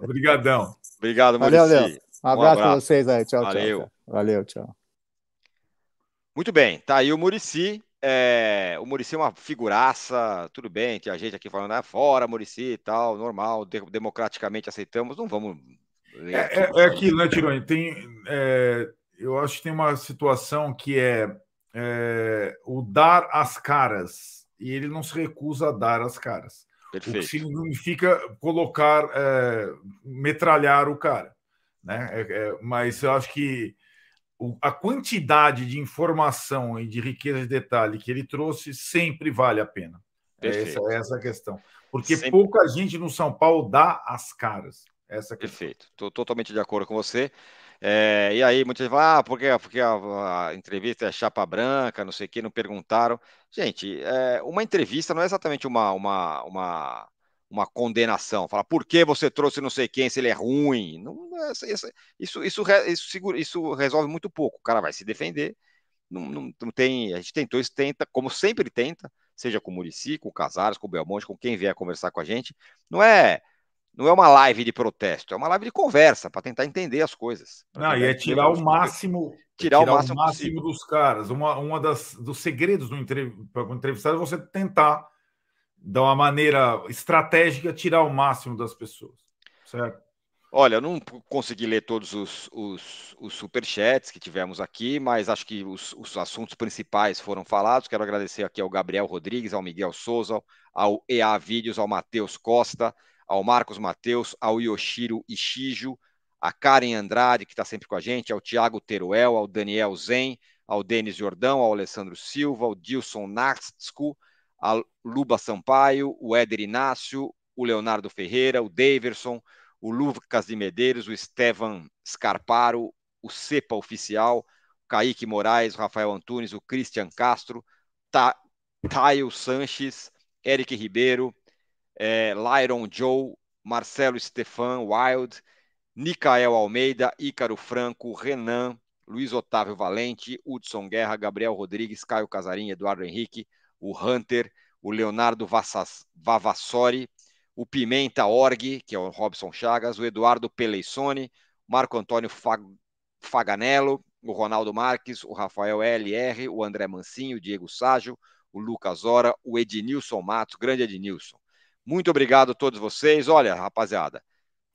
Obrigadão. Obrigado, Valeu, Léo. Um abraço, um abraço. para vocês aí. Tchau, Valeu. tchau. Valeu, tchau. Muito bem, tá aí o Murici. É, o Murici é uma figuraça, tudo bem, tem a gente aqui falando, ah, fora Murici e tal, normal, de, democraticamente aceitamos, não vamos. É, é, é aquilo, né, Tironi? Tem, é, eu acho que tem uma situação que é, é o dar as caras e ele não se recusa a dar as caras. Perfeito. O que significa colocar, é, metralhar o cara. Né? É, é, mas eu acho que o, a quantidade de informação e de riqueza de detalhe que ele trouxe sempre vale a pena. É essa, é essa a questão. Porque sempre... pouca gente no São Paulo dá as caras. Essa Perfeito. Estou totalmente de acordo com você. É, e aí, muita gente fala, ah, porque, porque a, a, entrevista é chapa branca, não sei o que, não perguntaram. Gente, é, uma entrevista não é exatamente uma, uma, uma, uma condenação. Fala, por que você trouxe não sei quem, se ele é ruim? Não, isso, isso, isso, isso, isso resolve muito pouco. O cara vai se defender. Não, não, não tem, a gente tentou, isso tenta, como sempre tenta, seja com o Murici, com o Casares, com o Belmonte, com quem vier conversar com a gente. Não é não é uma live de protesto, é uma live de conversa para tentar entender as coisas. Não, e é tirar o máximo, tirar, tirar o máximo, o máximo dos caras. Uma, uma das dos segredos do entrevistado é você tentar, de uma maneira estratégica, tirar o máximo das pessoas. Certo? Olha, eu não consegui ler todos os, os, os superchats que tivemos aqui, mas acho que os, os, assuntos principais foram falados. Quero agradecer aqui ao Gabriel Rodrigues, ao Miguel Souza, ao EA Vídeos, ao Matheus Costa, ao Marcos Mateus, ao Yoshiro Ishijo, a Karen Andrade, que está sempre com a gente, ao Tiago Teruel, ao Daniel Zen, ao Denis Jordão, ao Alessandro Silva, ao Dilson Natsku, ao Luba Sampaio, o Éder Inácio, o Leonardo Ferreira, o Daverson, o Lucas de Medeiros, o Estevan Scarparo, o Cepa Oficial, o Kaique Moraes, o Rafael Antunes, o Christian Castro, Ta Taio Sanches, Eric Ribeiro, é, Lyron Joe, Marcelo Stefan Wild, Nicael Almeida, Ícaro Franco, Renan, Luiz Otávio Valente, Hudson Guerra, Gabriel Rodrigues, Caio Casarim, Eduardo Henrique, o Hunter, o Leonardo Vassas, Vavassori, o Pimenta Org, que é o Robson Chagas, o Eduardo Peleissone, Marco Antônio Fag, Faganello, o Ronaldo Marques, o Rafael LR, o André Mancinho, o Diego Ságio, o Lucas Ora, o Ednilson Matos, grande Ednilson, Muito obrigado a todos vocês. Olha, rapaziada,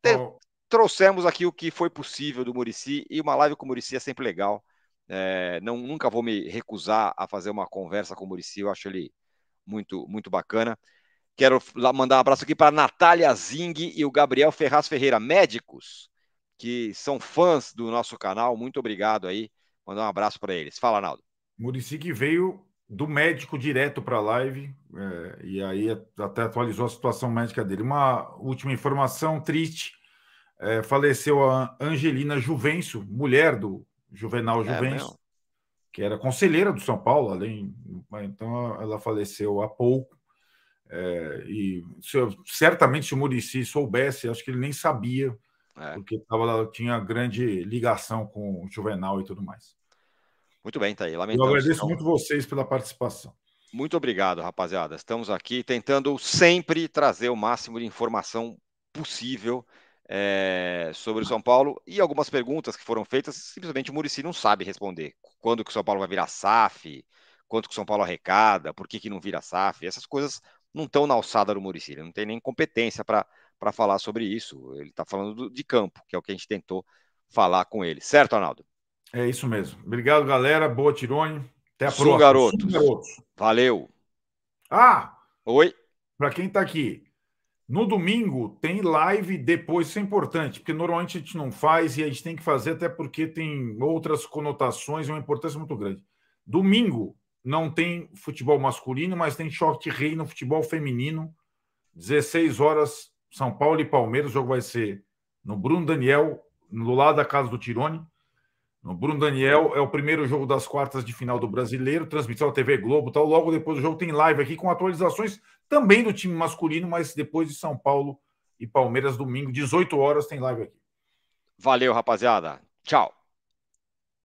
oh. trouxemos aqui o que foi possível do Murici e uma live com o Murici é sempre legal. É, não, nunca vou me recusar a fazer uma conversa com o Murici, eu acho ele muito, muito bacana. Quero mandar um abraço aqui para Natália Zing e o Gabriel Ferraz Ferreira, médicos que são fãs do nosso canal. Muito obrigado aí. Mandar um abraço para eles. Fala, Naldo. Murici que veio do médico direto para a live, é, e aí até atualizou a situação médica dele. Uma última informação triste: é, faleceu a Angelina Juvencio, mulher do Juvenal é, Juvencio, é, que era conselheira do São Paulo, além. Então ela faleceu há pouco. É, e se certamente se o Murici soubesse, acho que ele nem sabia, é. porque tava, tinha grande ligação com o Juvenal e tudo mais. Muito bem, tá aí. Lamentamos, eu agradeço então. muito vocês pela participação. Muito obrigado, rapaziada. Estamos aqui tentando sempre trazer o máximo de informação possível é, sobre o São Paulo e algumas perguntas que foram feitas, simplesmente o Murici não sabe responder. Quando que o São Paulo vai virar SAF? Quanto que o São Paulo arrecada? Por que, que não vira SAF? Essas coisas não estão na alçada do Murici, ele não tem nem competência para falar sobre isso. Ele está falando do, de campo, que é o que a gente tentou falar com ele. Certo, Arnaldo? É isso mesmo. Obrigado, galera. Boa, Tirone. Até a Sum próxima. Garotos. garotos. Valeu. Ah! Oi. Para quem está aqui, no domingo tem live depois, isso é importante, porque normalmente a gente não faz e a gente tem que fazer até porque tem outras conotações e uma importância muito grande. Domingo, não tem futebol masculino, mas tem short rei no futebol feminino. 16 horas, São Paulo e Palmeiras. O jogo vai ser no Bruno Daniel, no lado da casa do Tirone. No Bruno Daniel é o primeiro jogo das quartas de final do Brasileiro, transmissão da TV Globo, tal. Logo depois do jogo tem live aqui com atualizações também do time masculino, mas depois de São Paulo e Palmeiras domingo, 18 horas tem live aqui. Valeu, rapaziada. Tchau.